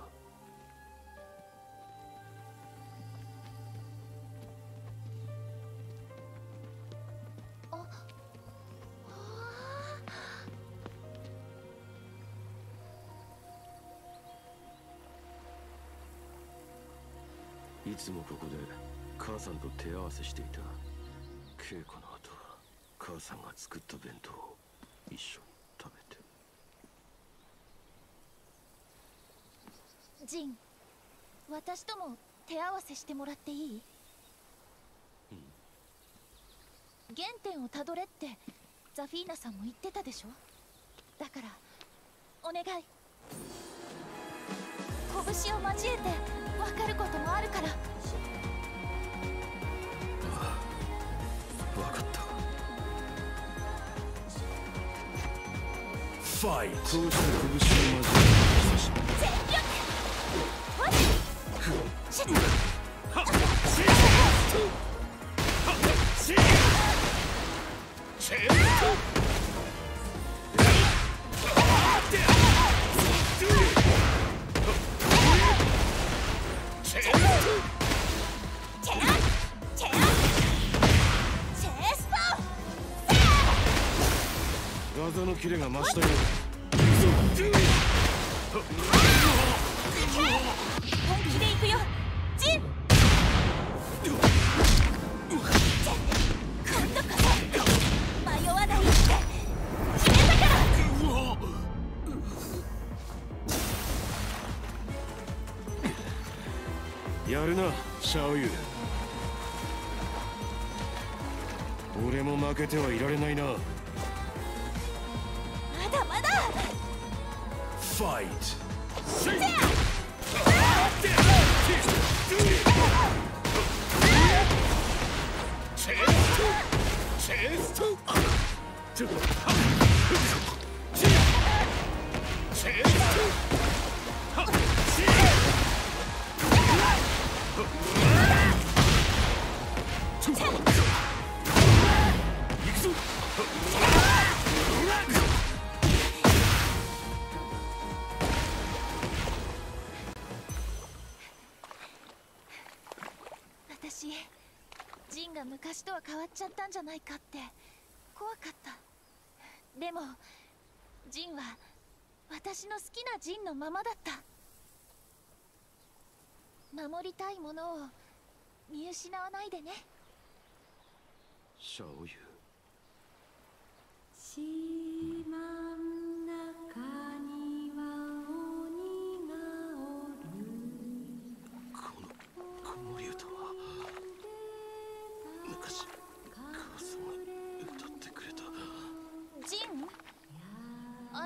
つもここで母さんと手合わせしていた。稽古の後は母さんが作った弁当を一緒に食べて。ジン私とも手合わせしてもらっていい？原点をたどれってザフィーナさんも言ってたでしょ？だからお願い拳を交えて分かることもあるから。分かった!こうして拳を交えて全力キレが増したよ本気で行くよ。ジン。今度こそ。迷わないって決めたから。やるなシャオユ俺も負けてはいられないな Fight! 私の好きなジンのままだった。守りたいものを見失わないでね。シャオユ島ん中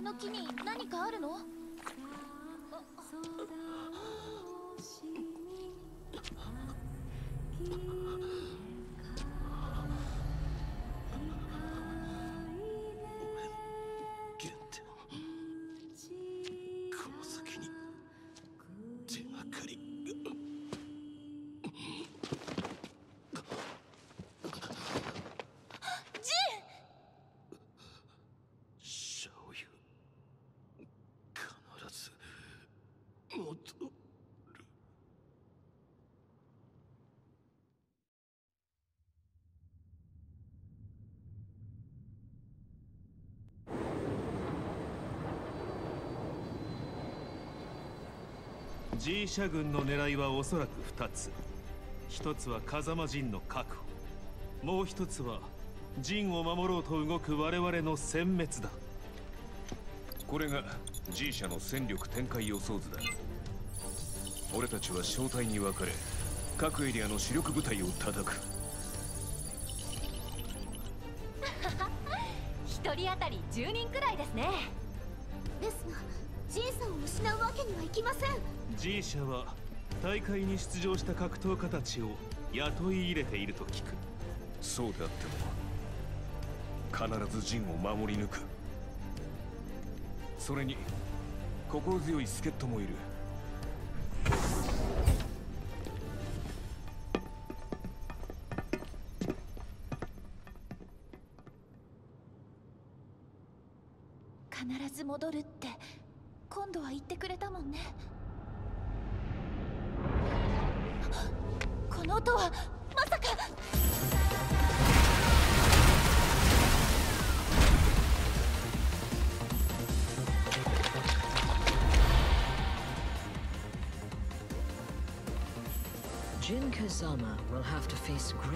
の木に何かあるの？ジーシャ軍の狙いはおそらく2つ。一つは風間陣の確保。もう一つは陣を守ろうと動く我々の殲滅だ。これが G 社の戦力展開予想図だ。俺たちは小隊に分かれ各エリアの主力部隊を叩く。一人当たり10人くらいですね。ですがジンさんを失うわけにはいきません G 社は大会に出場した格闘家たちを雇い入れていると聞く。そうであっても必ず陣を守り抜く。それに心強い助っ人もいる。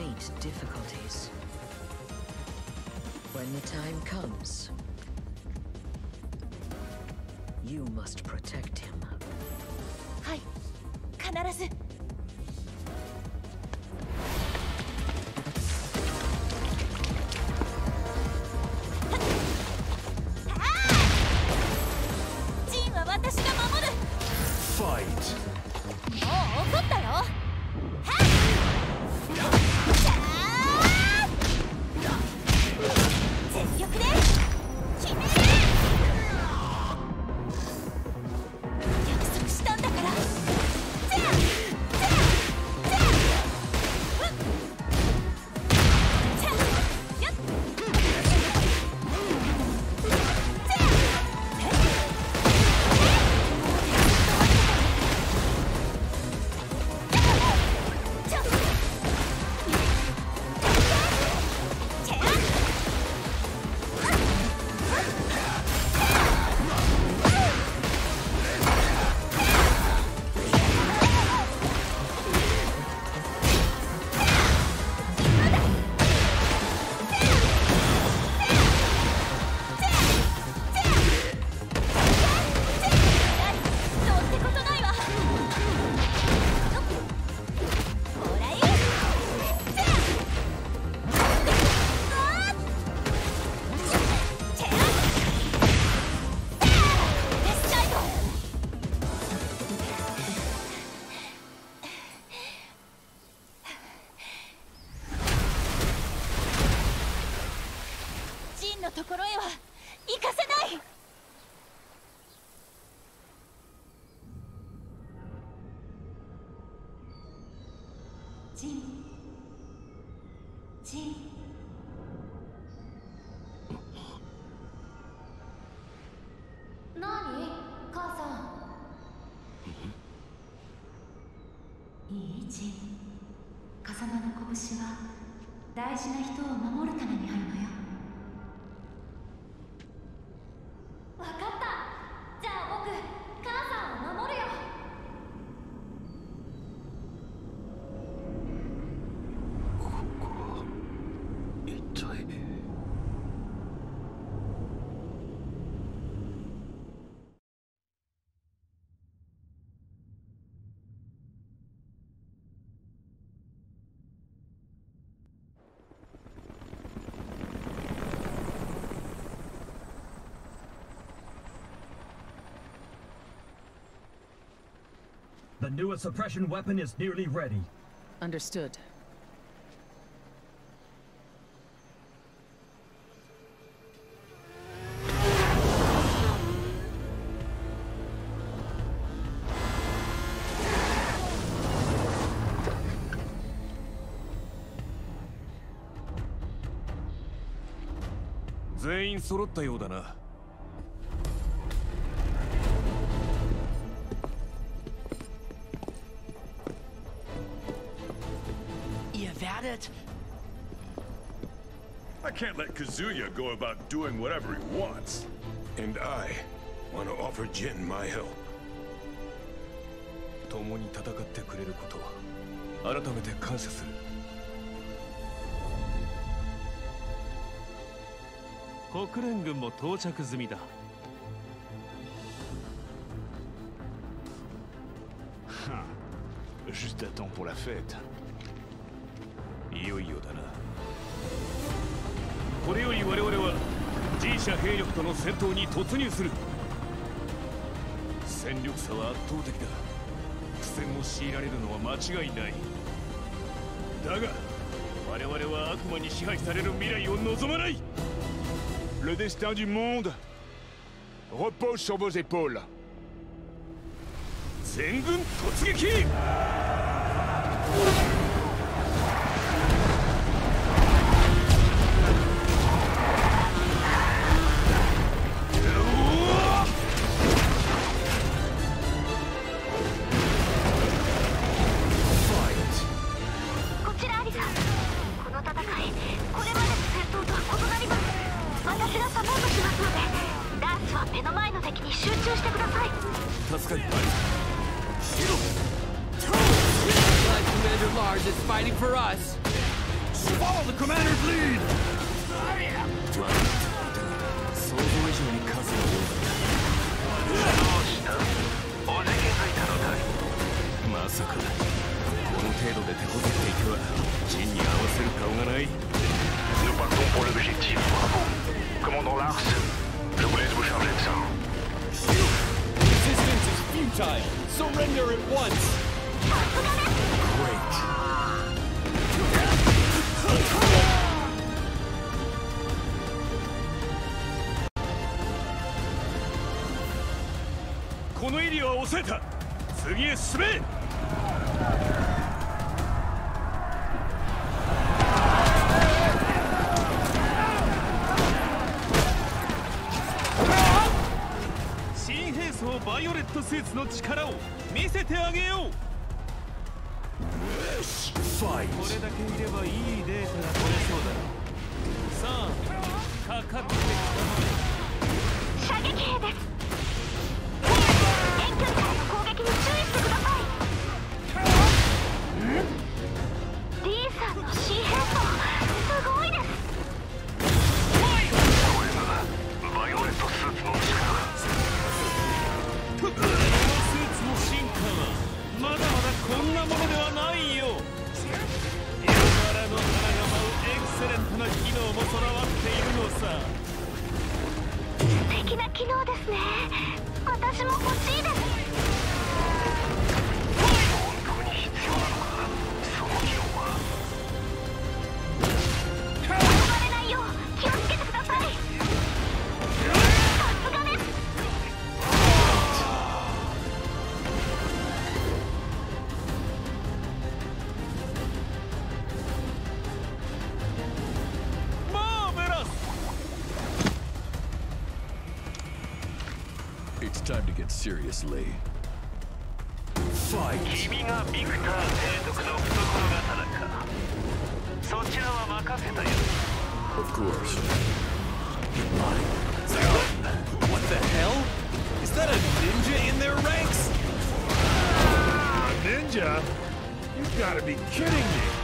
Great difficulties. When the time comes, The newest suppression weapon is nearly ready. Understood. 全員揃ったようだな。can't let Kazuya go about doing whatever he wants. And I want to offer Jin my help. 共に戦ってくれること改めて感謝する国連軍も到着済みだ Juste à temps pour la fête. 兵力との戦闘に突入する。戦力差は圧倒的だ。苦戦を強いられるのは間違いない。だが我々は悪魔に支配される未来を望まない。Le destin du monde repose sur vos épaules. 全軍突撃！押えた。次へ進め。seriously. Fight! 君がビクター提督の懐刀か。そちらは任せたよ。Of course. What the hell? Is that a ninja in their ranks? Ah, ninja? You've got to be kidding me!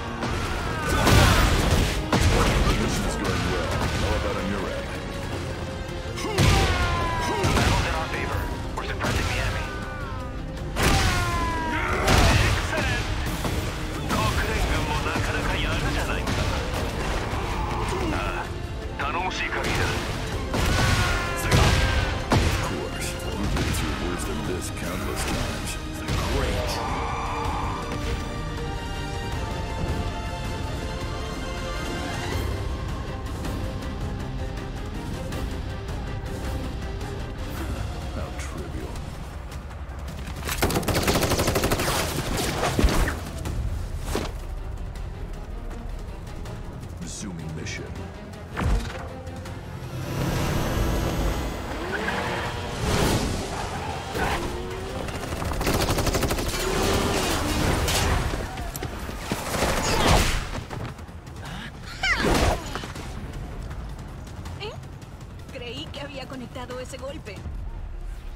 dado ese golpe.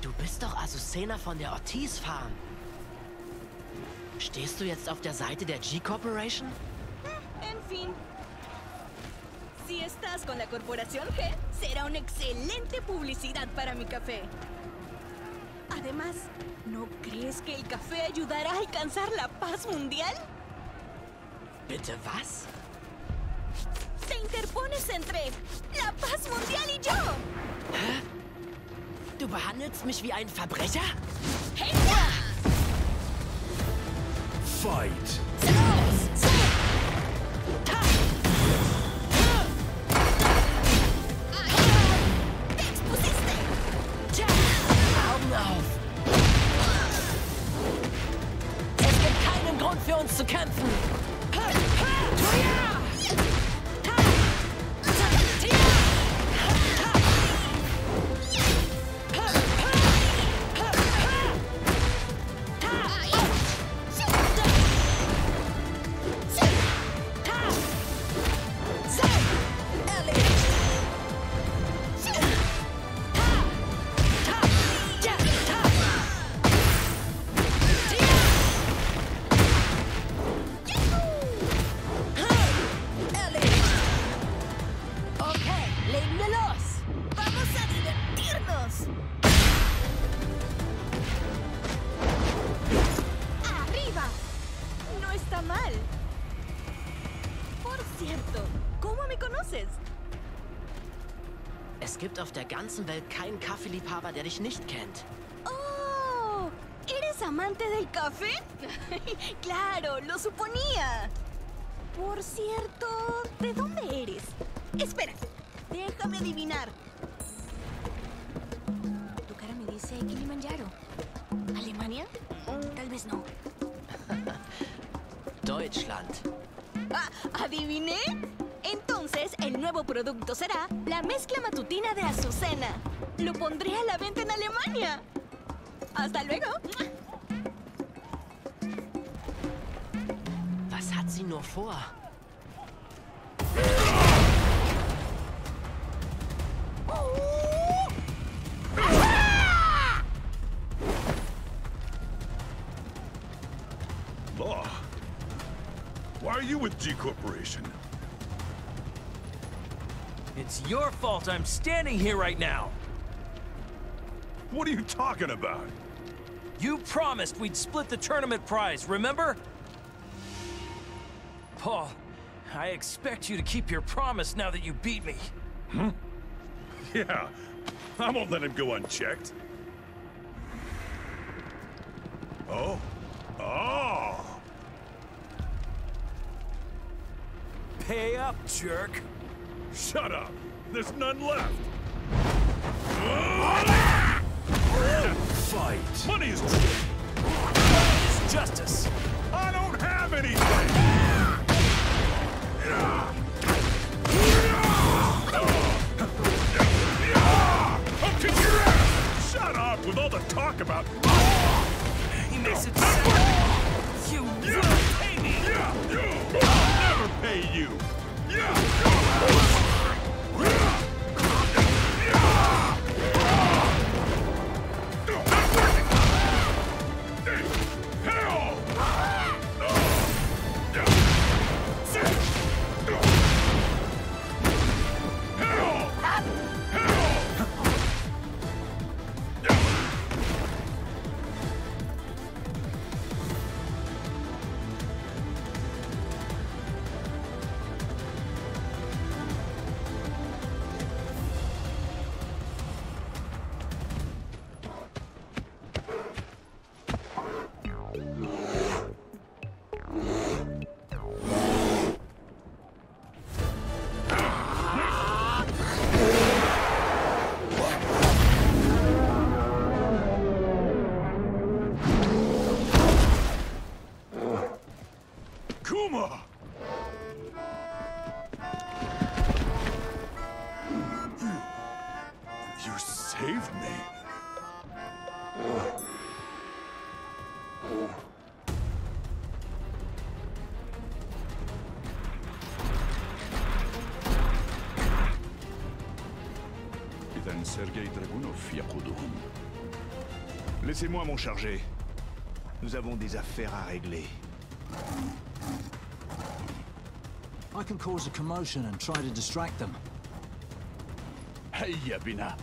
Du bist doch Azucena von der Ortiz Farm. Stehst du jetzt auf der Seite der G Corporation? Eh, en fin. Si estás con la Corporación G, será una excelente publicidad para mi café. Además, ¿no crees que el café ayudará a alcanzar la paz mundial? ¿Bitte was? Te interpones entre la paz mundial y yo. ¿Eh? Du behandelst mich wie einen Verbrecher? Hey! Fight! ganzen Welt keinen Kaffeeliebhaber, der dich nicht kennt. Oh, ¿eres amante del café? claro, lo suponía. Por cierto, ¿de dónde eres? Espera, déjame adivinar. Tu cara me dice Kilimanjaro. ¿Alemania? Tal vez no. Deutschland. Ah, ¿Adiviné? Nuevo producto será la mezcla matutina de Azucena. Lo pondré a la venta en Alemania. Hasta luego. Was hat sie nur vor? Law. Why are you with G Corporation? It's your fault I'm standing here right now. What are you talking about? You promised we'd split the tournament prize, remember? Paul, I expect you to keep your promise now that you beat me. Hmm? Yeah, I won't let him go unchecked. Oh? Oh! Pay up, jerk. Shut up! There's none left! Fight! Money is It's justice! I don't have anything! I'll kick your ass! Shut up with all the talk about... He makes it sound... You will pay me! I'll never pay you! Yeah! Laissez-moi m'en charger. Nous avons des affaires à régler. I can cause a commotion and try to distract them. Hey, Yabina.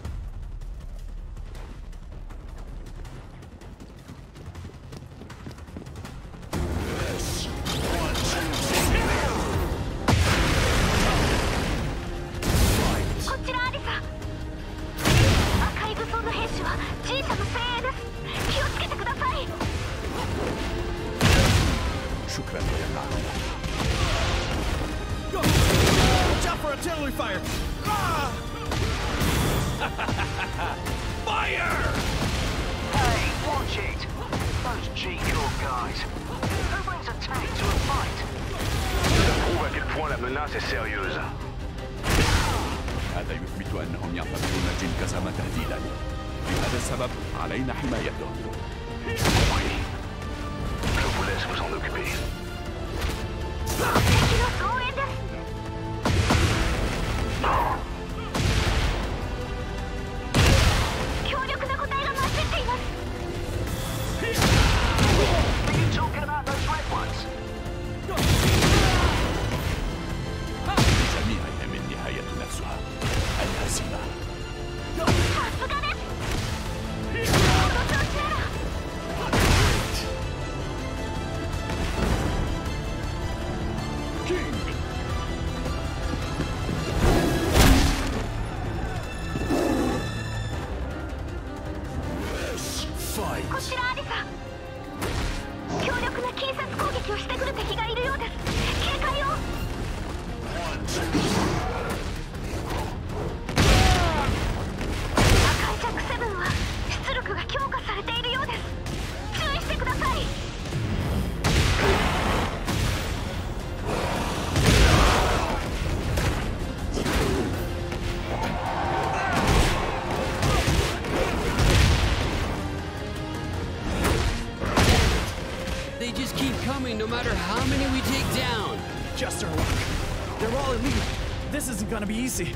Gonna be easy.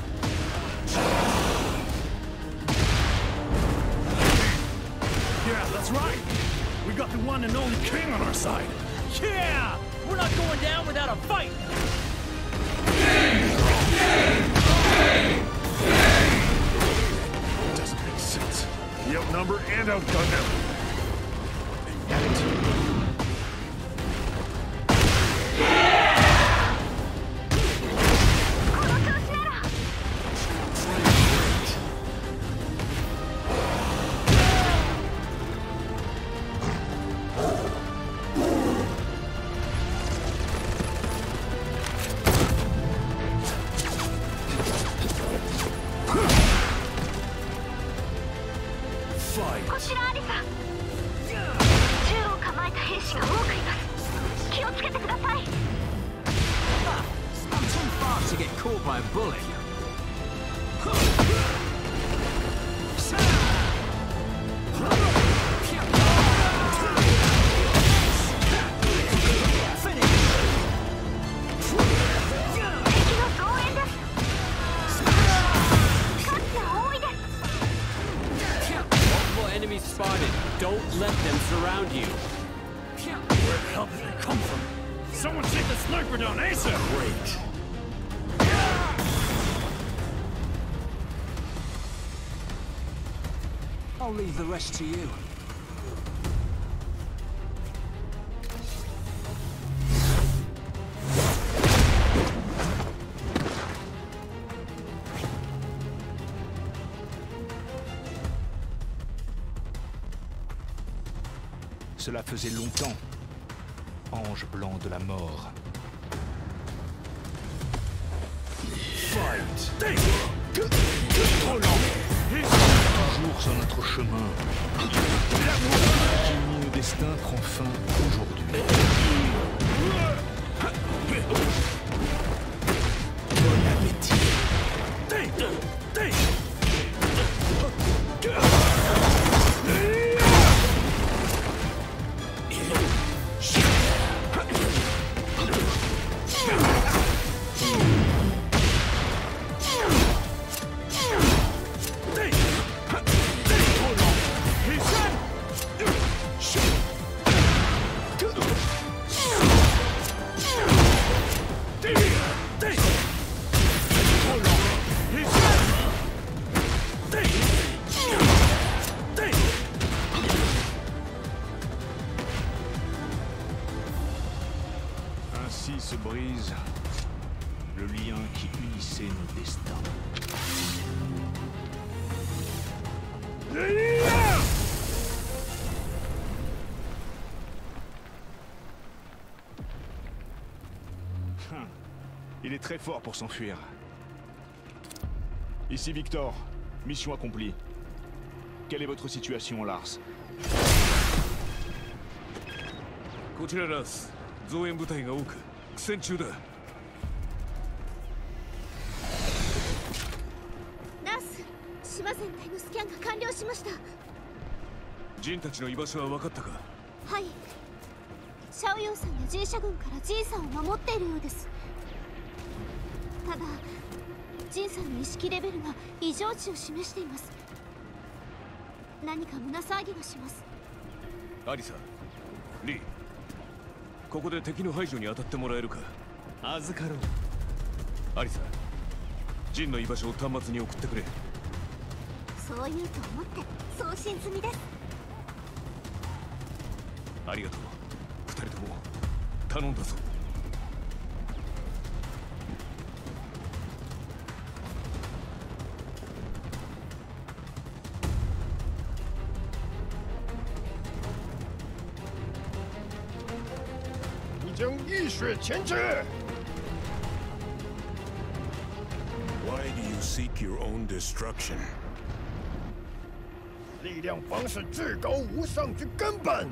Yeah, that's right. We got the one and only king on our side. Multiple enemies spotted. Don't let them surround you. Where the hell did they come from? Someone take the sniper down ASAP! Great. I'll leave the rest to you. Cela faisait longtemps. Ange blanc de la mort. Fight Trop lent Toujours sur notre chemin. L'amour qui destin prend fin aujourd'hui. Fort pour s'enfuir. Ici Victor, mission accomplie. Quelle est votre situation, Lars? こちらラス増援部隊が多く苦戦中だナース島全体のスキャンが完了しましたジンたちの居場所は分かったかはいシャオヨウさんや G 社軍からジンさんを守っているようですただジンさんの意識レベルが異常値を示しています。何か胸騒ぎがします。アリサリーここで敵の排除に当たってもらえるか？預かろう。アリサジンの居場所を端末に送ってくれ。そう言うと思って送信済みです。ありがとう。二人とも頼んだぞ将浴血前置。Why do you seek your own destruction? 力量方是至高无上之根本。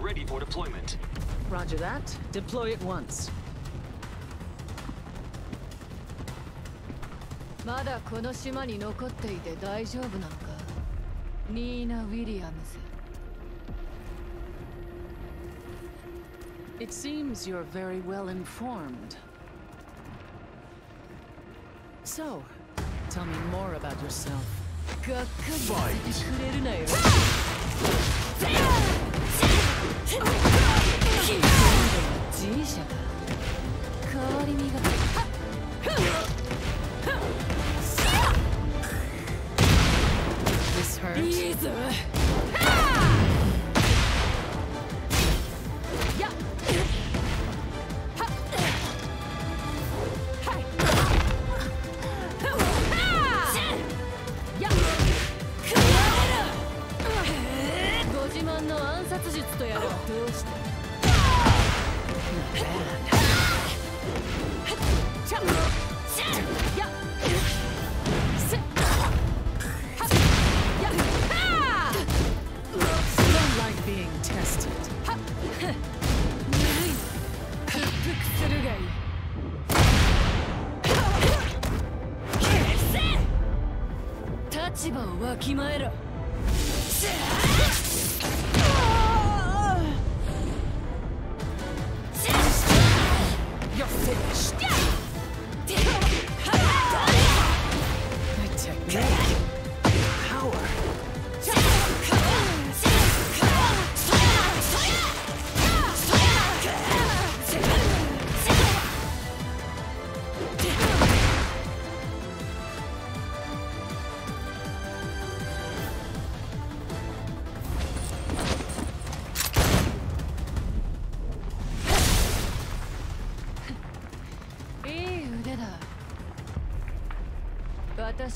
ready for deployment. Roger that. Deploy at once. まだこの島に残っていて大丈夫なのかニーナ・ウィリアムズ It seems you're very well informed. So, tell me more about yourself. が This hurt.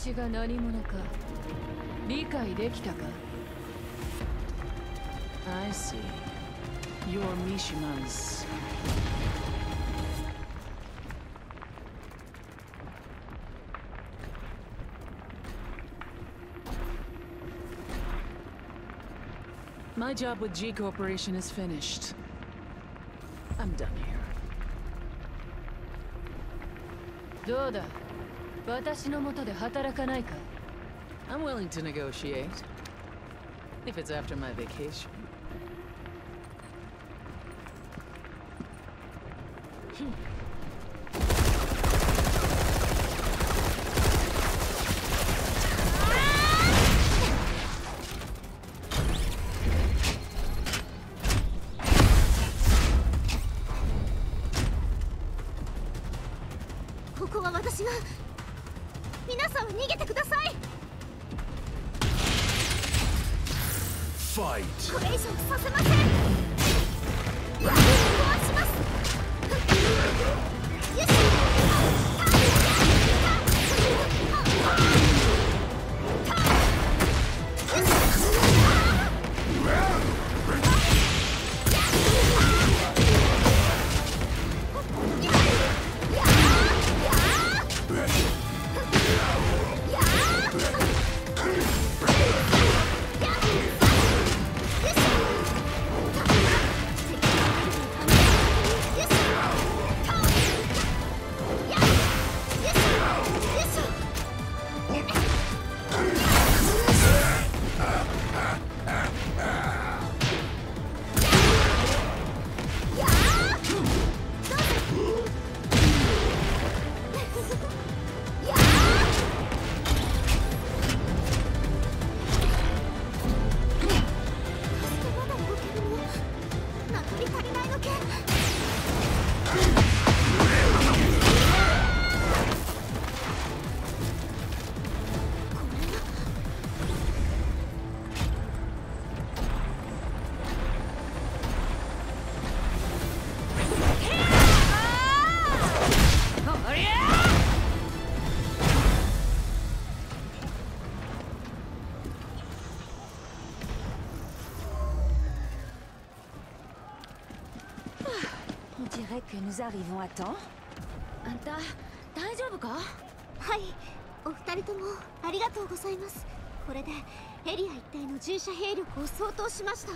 私が何者か理解できたか I see. You're Mishima's. My job with G Corporation is finished. I'm done here. どうだ I'm willing to negotiate. If it's after my vacation. nous arrivons à temps. あんた大丈夫かはいお二人ともありがとうございますこれでエリア一帯の従者兵力を相当しました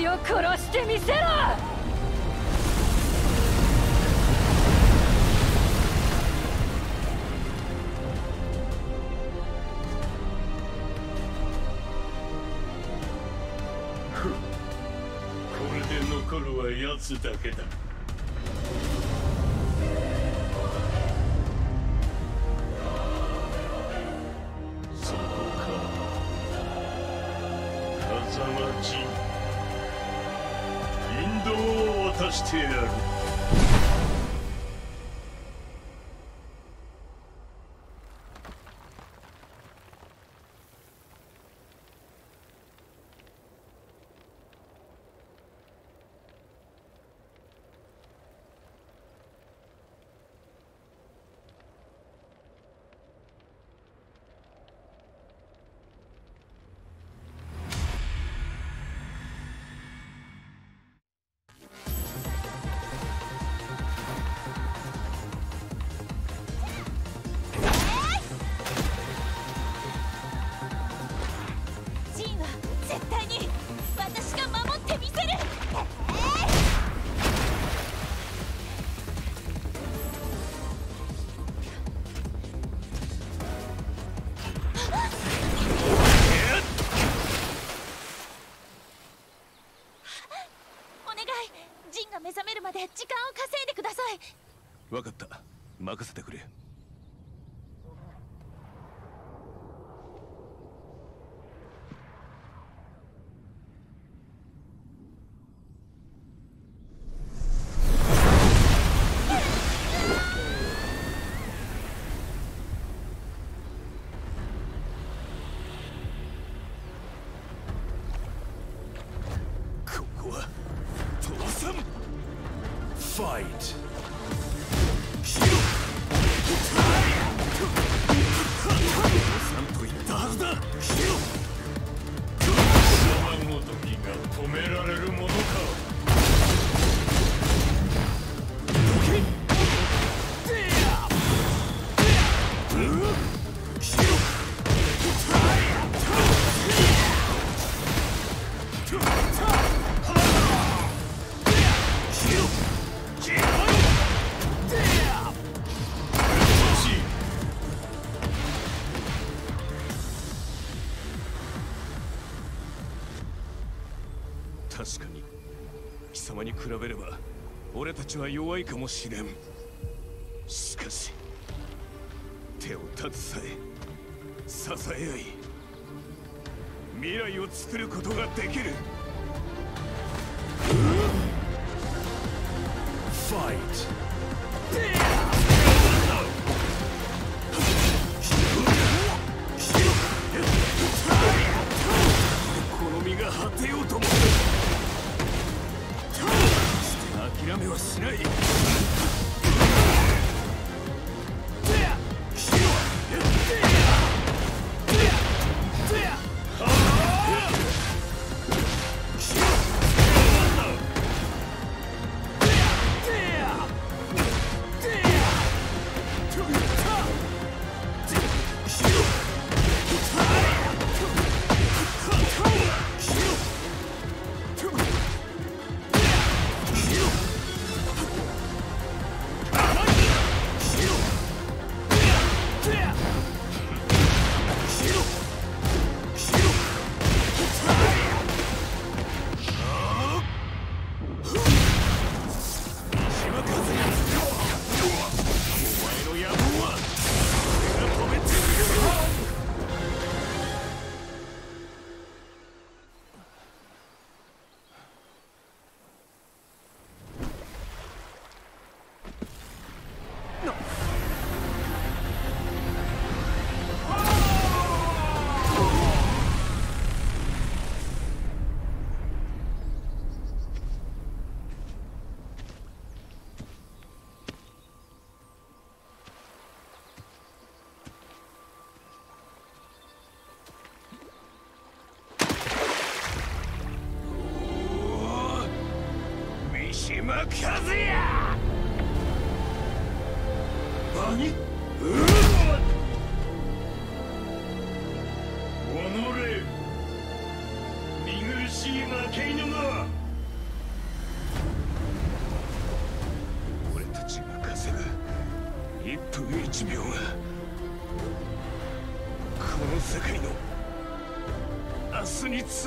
私を殺してみせろ！分かった。任せてくれ。比べれば俺たちは弱いかもしれん。しかし手を携え支え合い未来を作ることができる。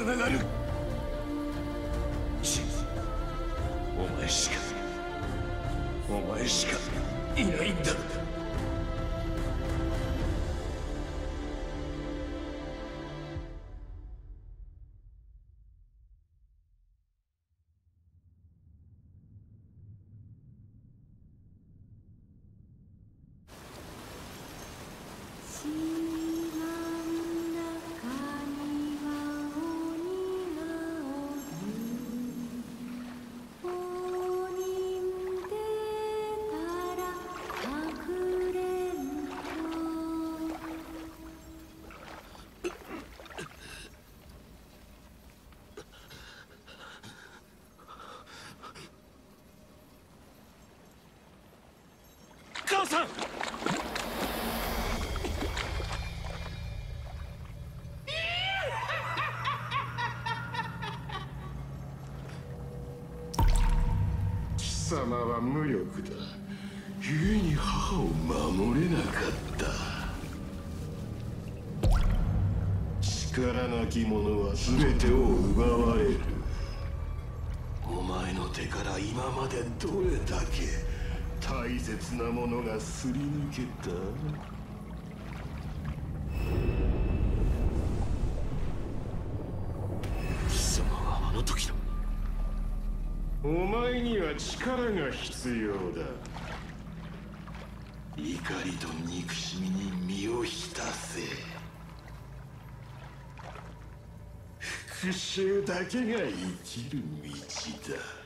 ながる。お前しかお前しかいないんださん。貴様は無力だ。故に母を守れなかった。力なき者は全てを奪われる。お前の手から今までどれだけ大切なものがすり抜けた？貴様はあの時の。お前には力が必要だ。怒りと憎しみに身を浸せ。復讐だけが生きる道だ。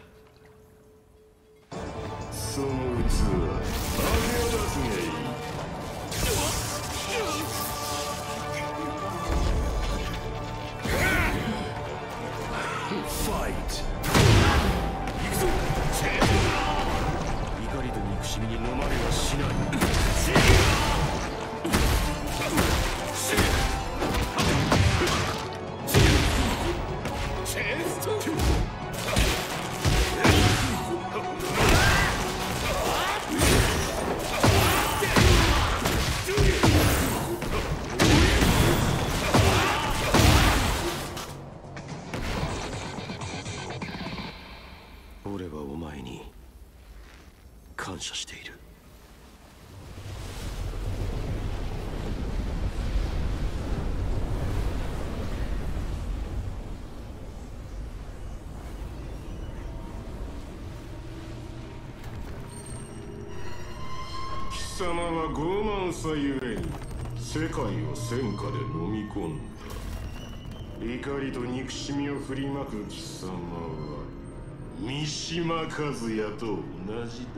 は傲慢さゆえに世界を戦火で飲み込んだ。怒りと憎しみを振りまく貴様は三島和也と同じだ。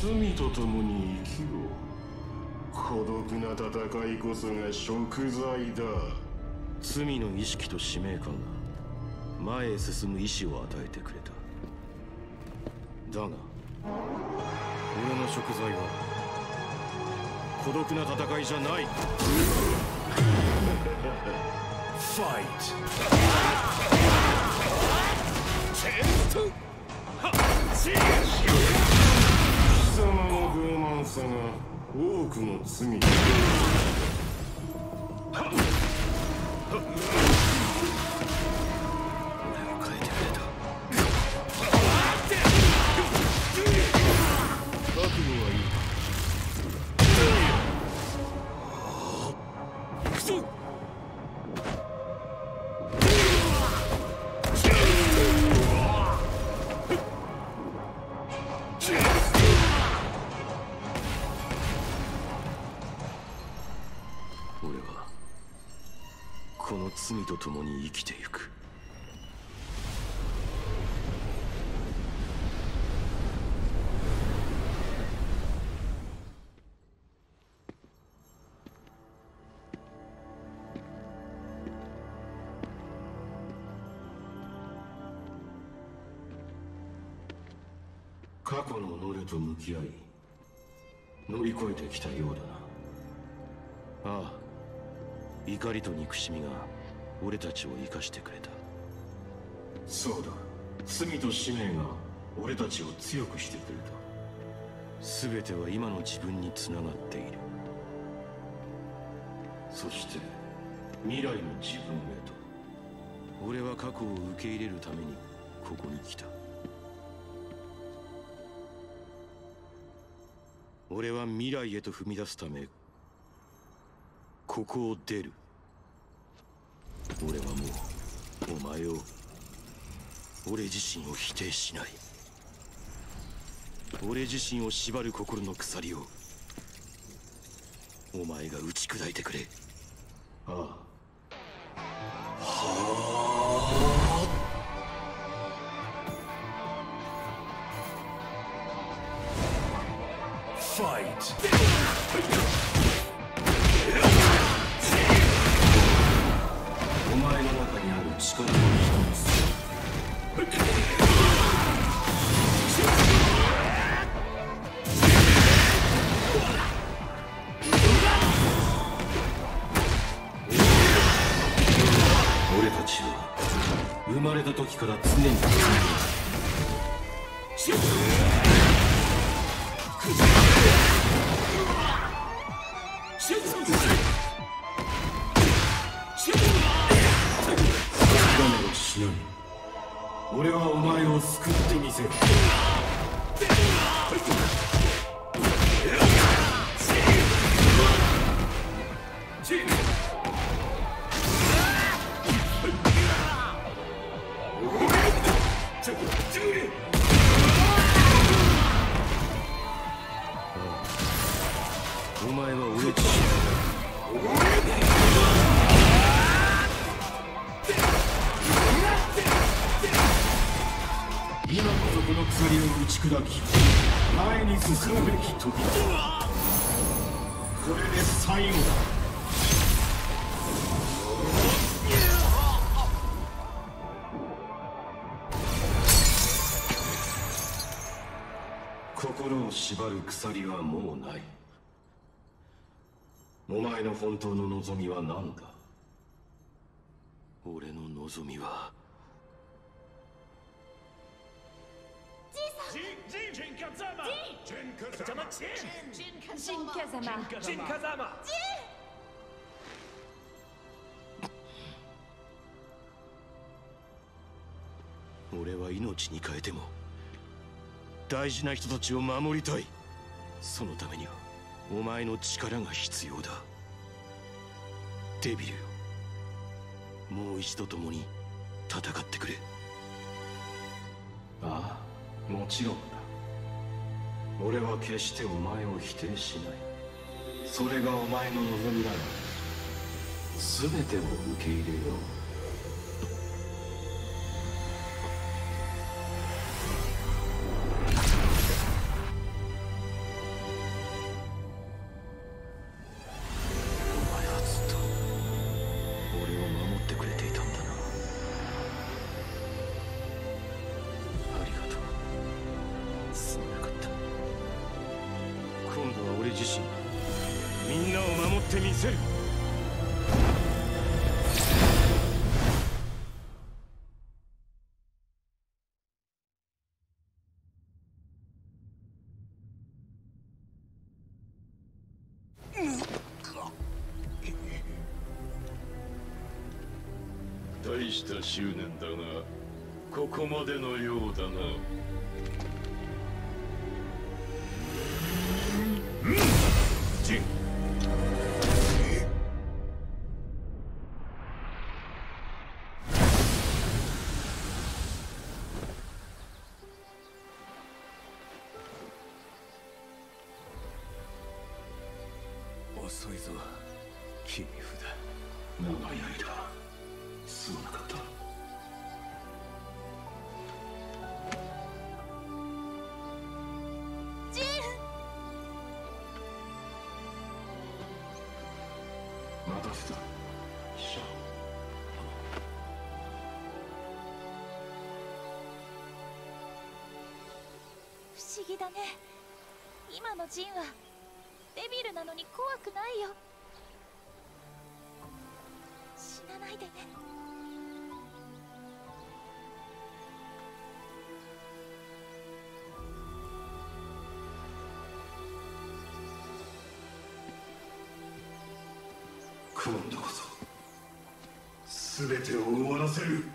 罪と共に生きろ。孤独な戦いこそが食材だ。罪の意識と使命感が前へ進む意志を与えてくれた。だが俺の食材は孤独な戦いじゃない。ファイ貴様の傲慢さが多くの罪と共に生きてゆく。過去の己と向き合い乗り越えてきたようだな。ああ怒りと憎しみが。俺たちを生かしてくれた。そうだ。罪と使命が俺たちを強くしてくれた。全ては今の自分につながっている。そして未来の自分へと。俺は過去を受け入れるためにここに来た。俺は未来へと踏み出すためここを出る俺はもうお前を俺自身を否定しない。俺自身を縛る心の鎖をお前が打ち砕いてくれ。ああ。鎖はもうない。お前の本当の望みは何だ？俺の望みは。ジンジンカザマジンカザマジンジンカザマジンカザマ俺は命に変えても大事な人たちを守りたいそのためにはお前の力が必要だ。デビルよ。もう一度共に戦ってくれ。ああもちろんだ。俺は決してお前を否定しない。それがお前の望みなら全てを受け入れよう。した執念だがここまでのようだな。遅いぞ切り札。長い間すまなかった。ジン待たせた。シャ不思議だね。今のジンはデビルなのに怖くないよ。死なないでね。全てを終わらせる。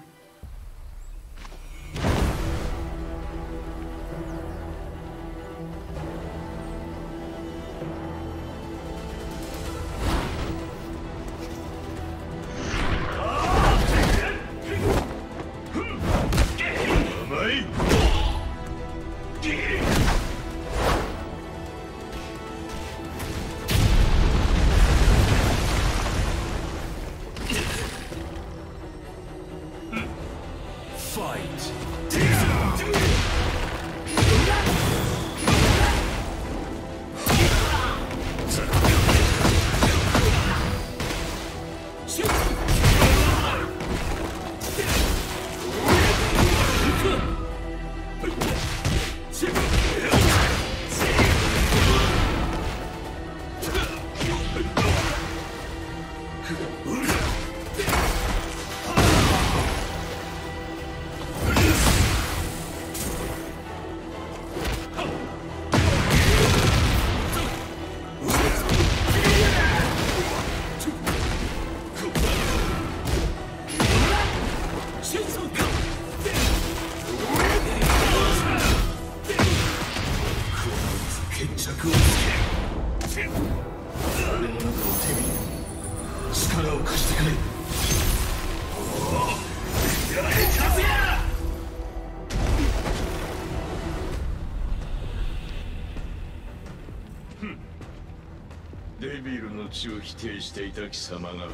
デビルの血を否定していた貴様が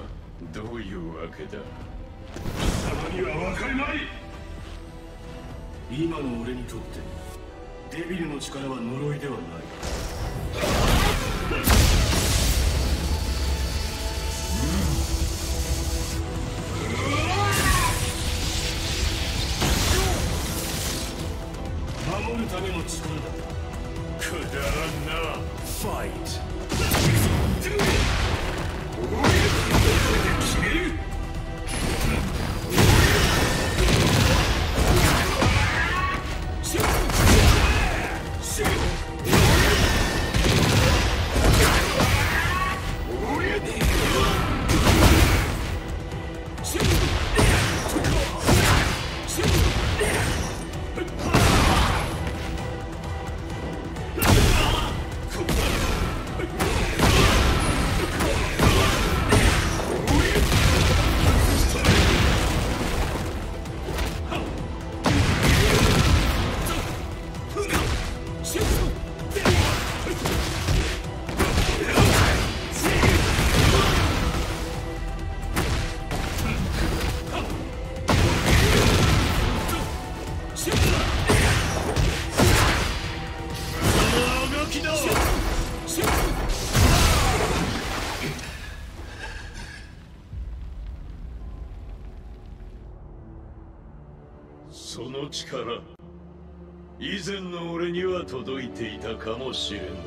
どういうわけだ？貴様には分かりまい。今の俺にとってデビルの力は呪いではない。守るための力だ。以前の俺には届いていたかもしれん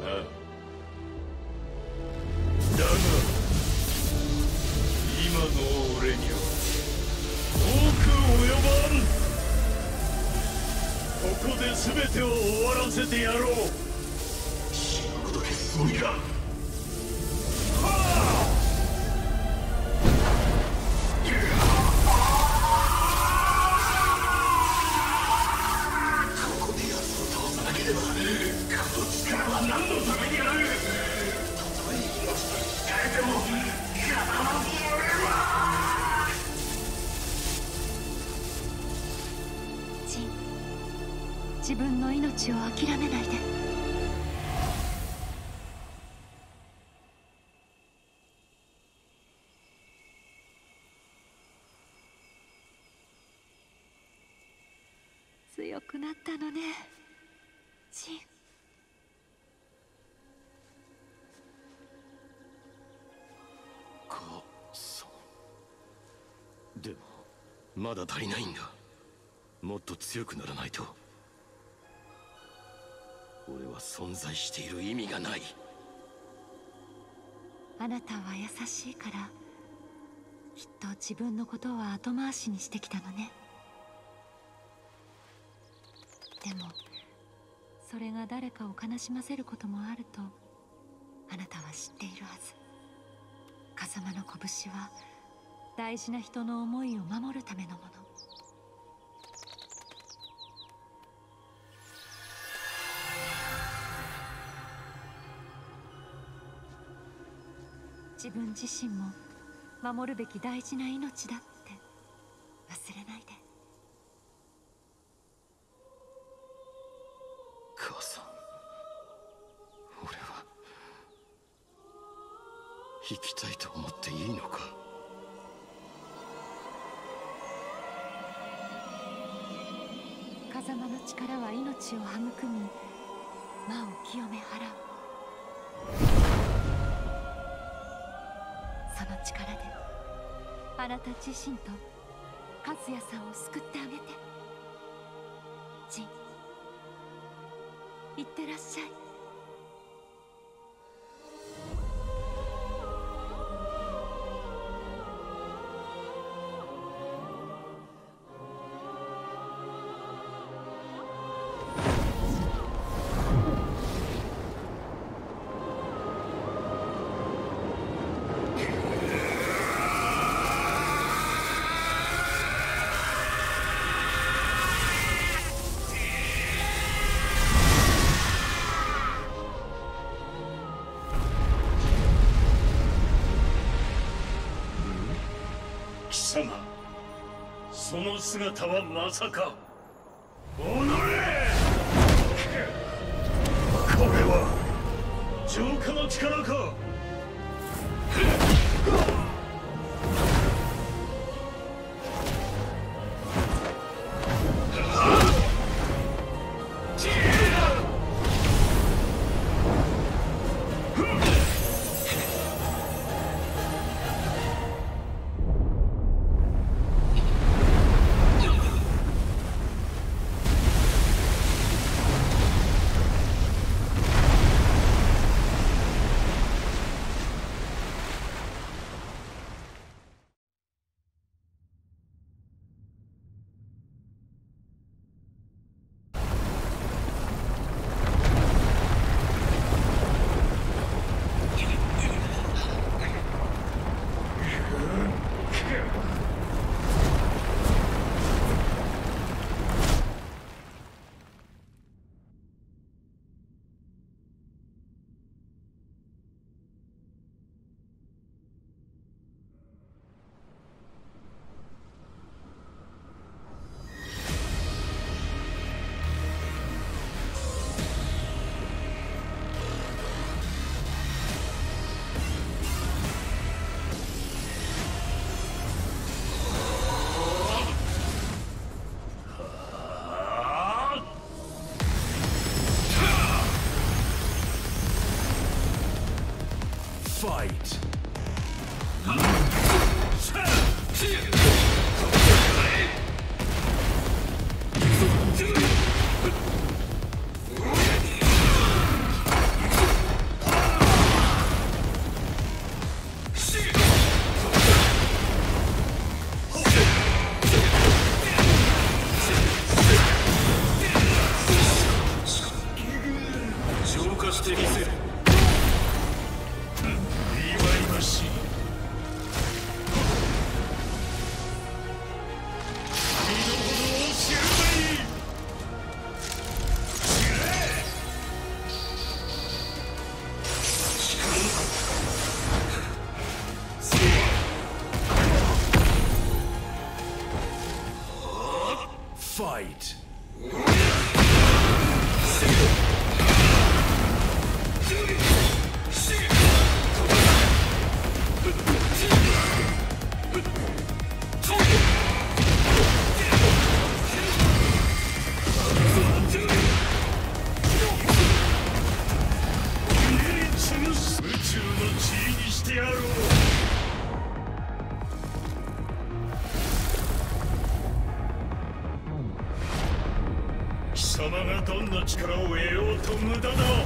自分の命を諦めないで。強くなったのねジン。母さんでもまだ足りないんだ。もっと強くならないと。俺は存在している意味がない。あなたは優しいからきっと自分のことは後回しにしてきたのね。でもそれが誰かを悲しませることもあるとあなたは知っているはず。風間の拳は大事な人の思いを守るためのもの。自分自身も守るべき大事な命だって忘れないで。あなた自身と和也さんを救ってあげて。ジンいってらっしゃい。姿はまさか。fight. Fight! Yellow! 力を得ようと無駄だ。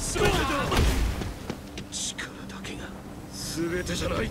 力だけが全てじゃない。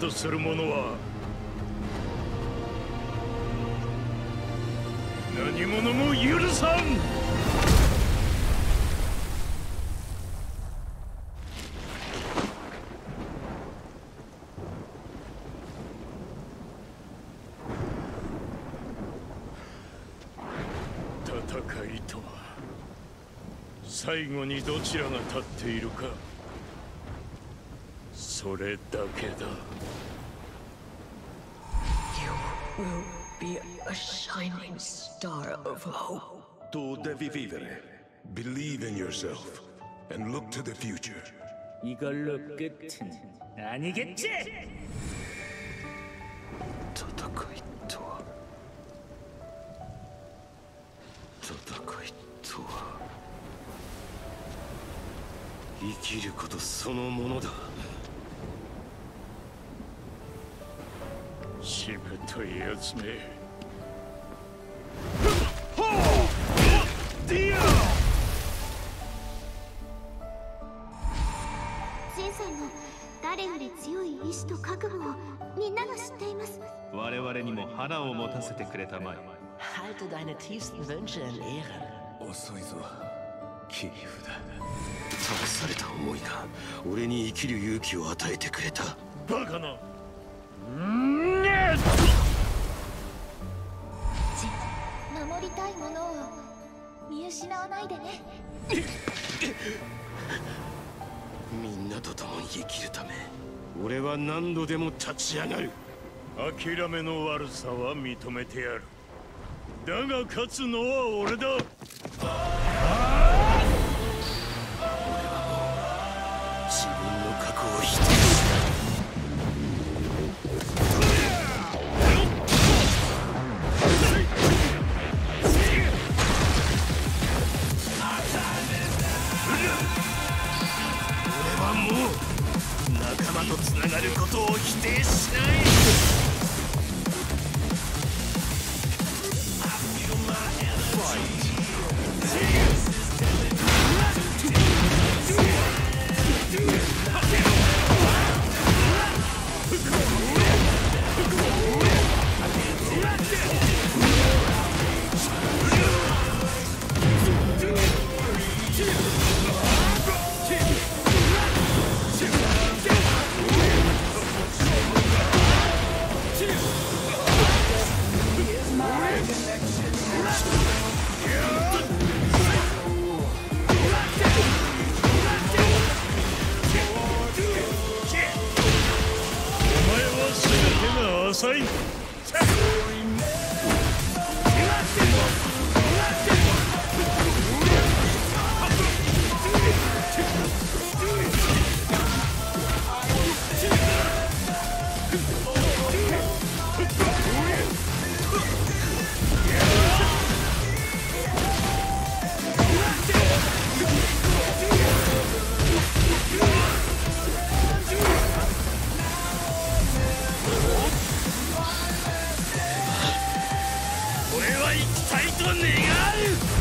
とする者は何者も許さん戦いとは最後にどちらが立っているかそれだけだ star of hope. Tu devi vivere. Believe in yourself and look to the future. 이걸로 끝은 아니겠지? 戦いとは戦いとは生きることそのものだしぶといやつめ ディアジンさんの誰より強い意志と覚悟をみんなが知っています。我々にも花を持たせてくれたまえ。Halte deine tiefsten Wünsche in Ehren. 遅いぞ。切り札。正された思いが俺に生きる勇気を与えてくれた。バカな。守失わないでね。みんなと共に生きるため俺は何度でも立ち上がる。諦めの悪さは認めてやる。だが勝つのは俺だ。自分の過去を否定がることを否定しない。全てが浅い。願う。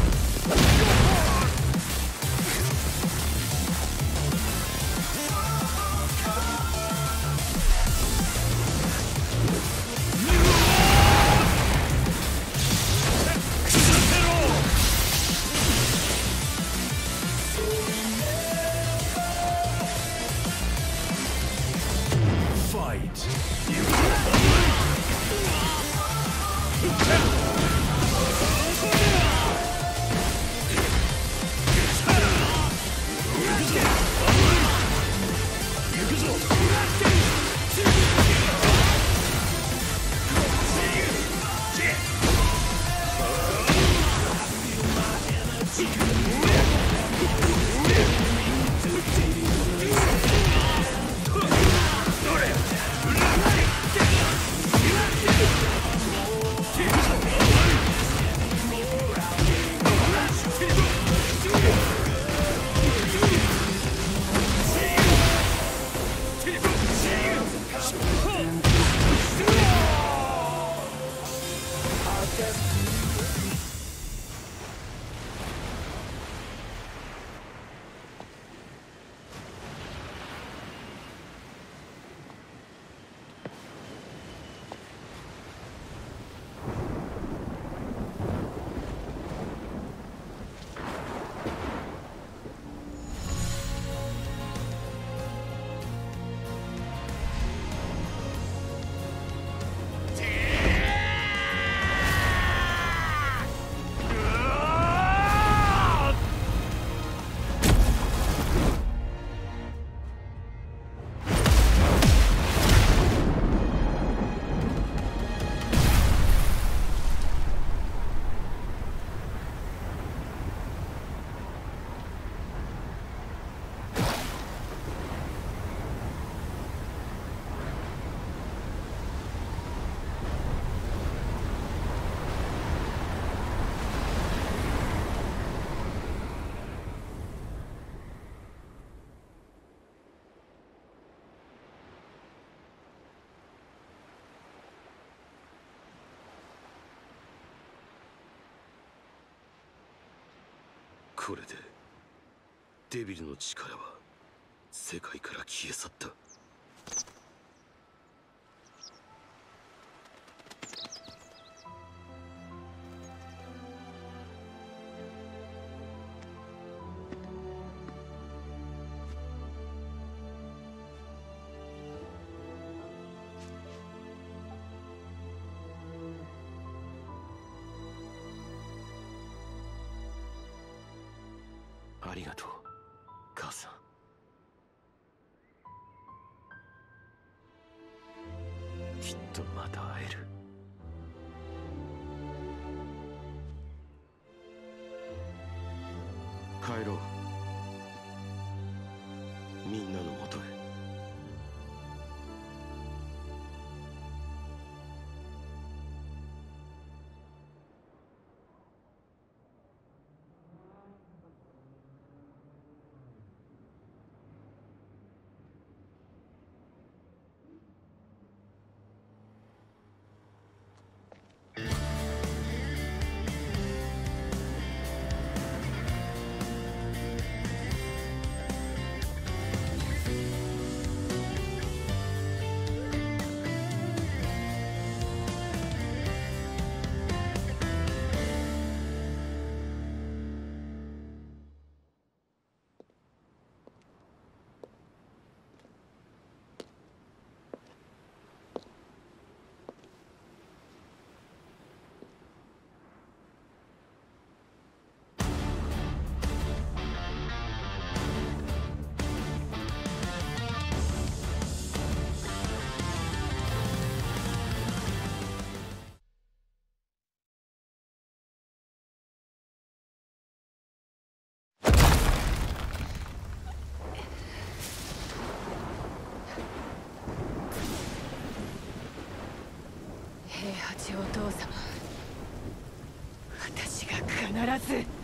これでデビルの力は世界から消え去った。平八お父様。私が必ず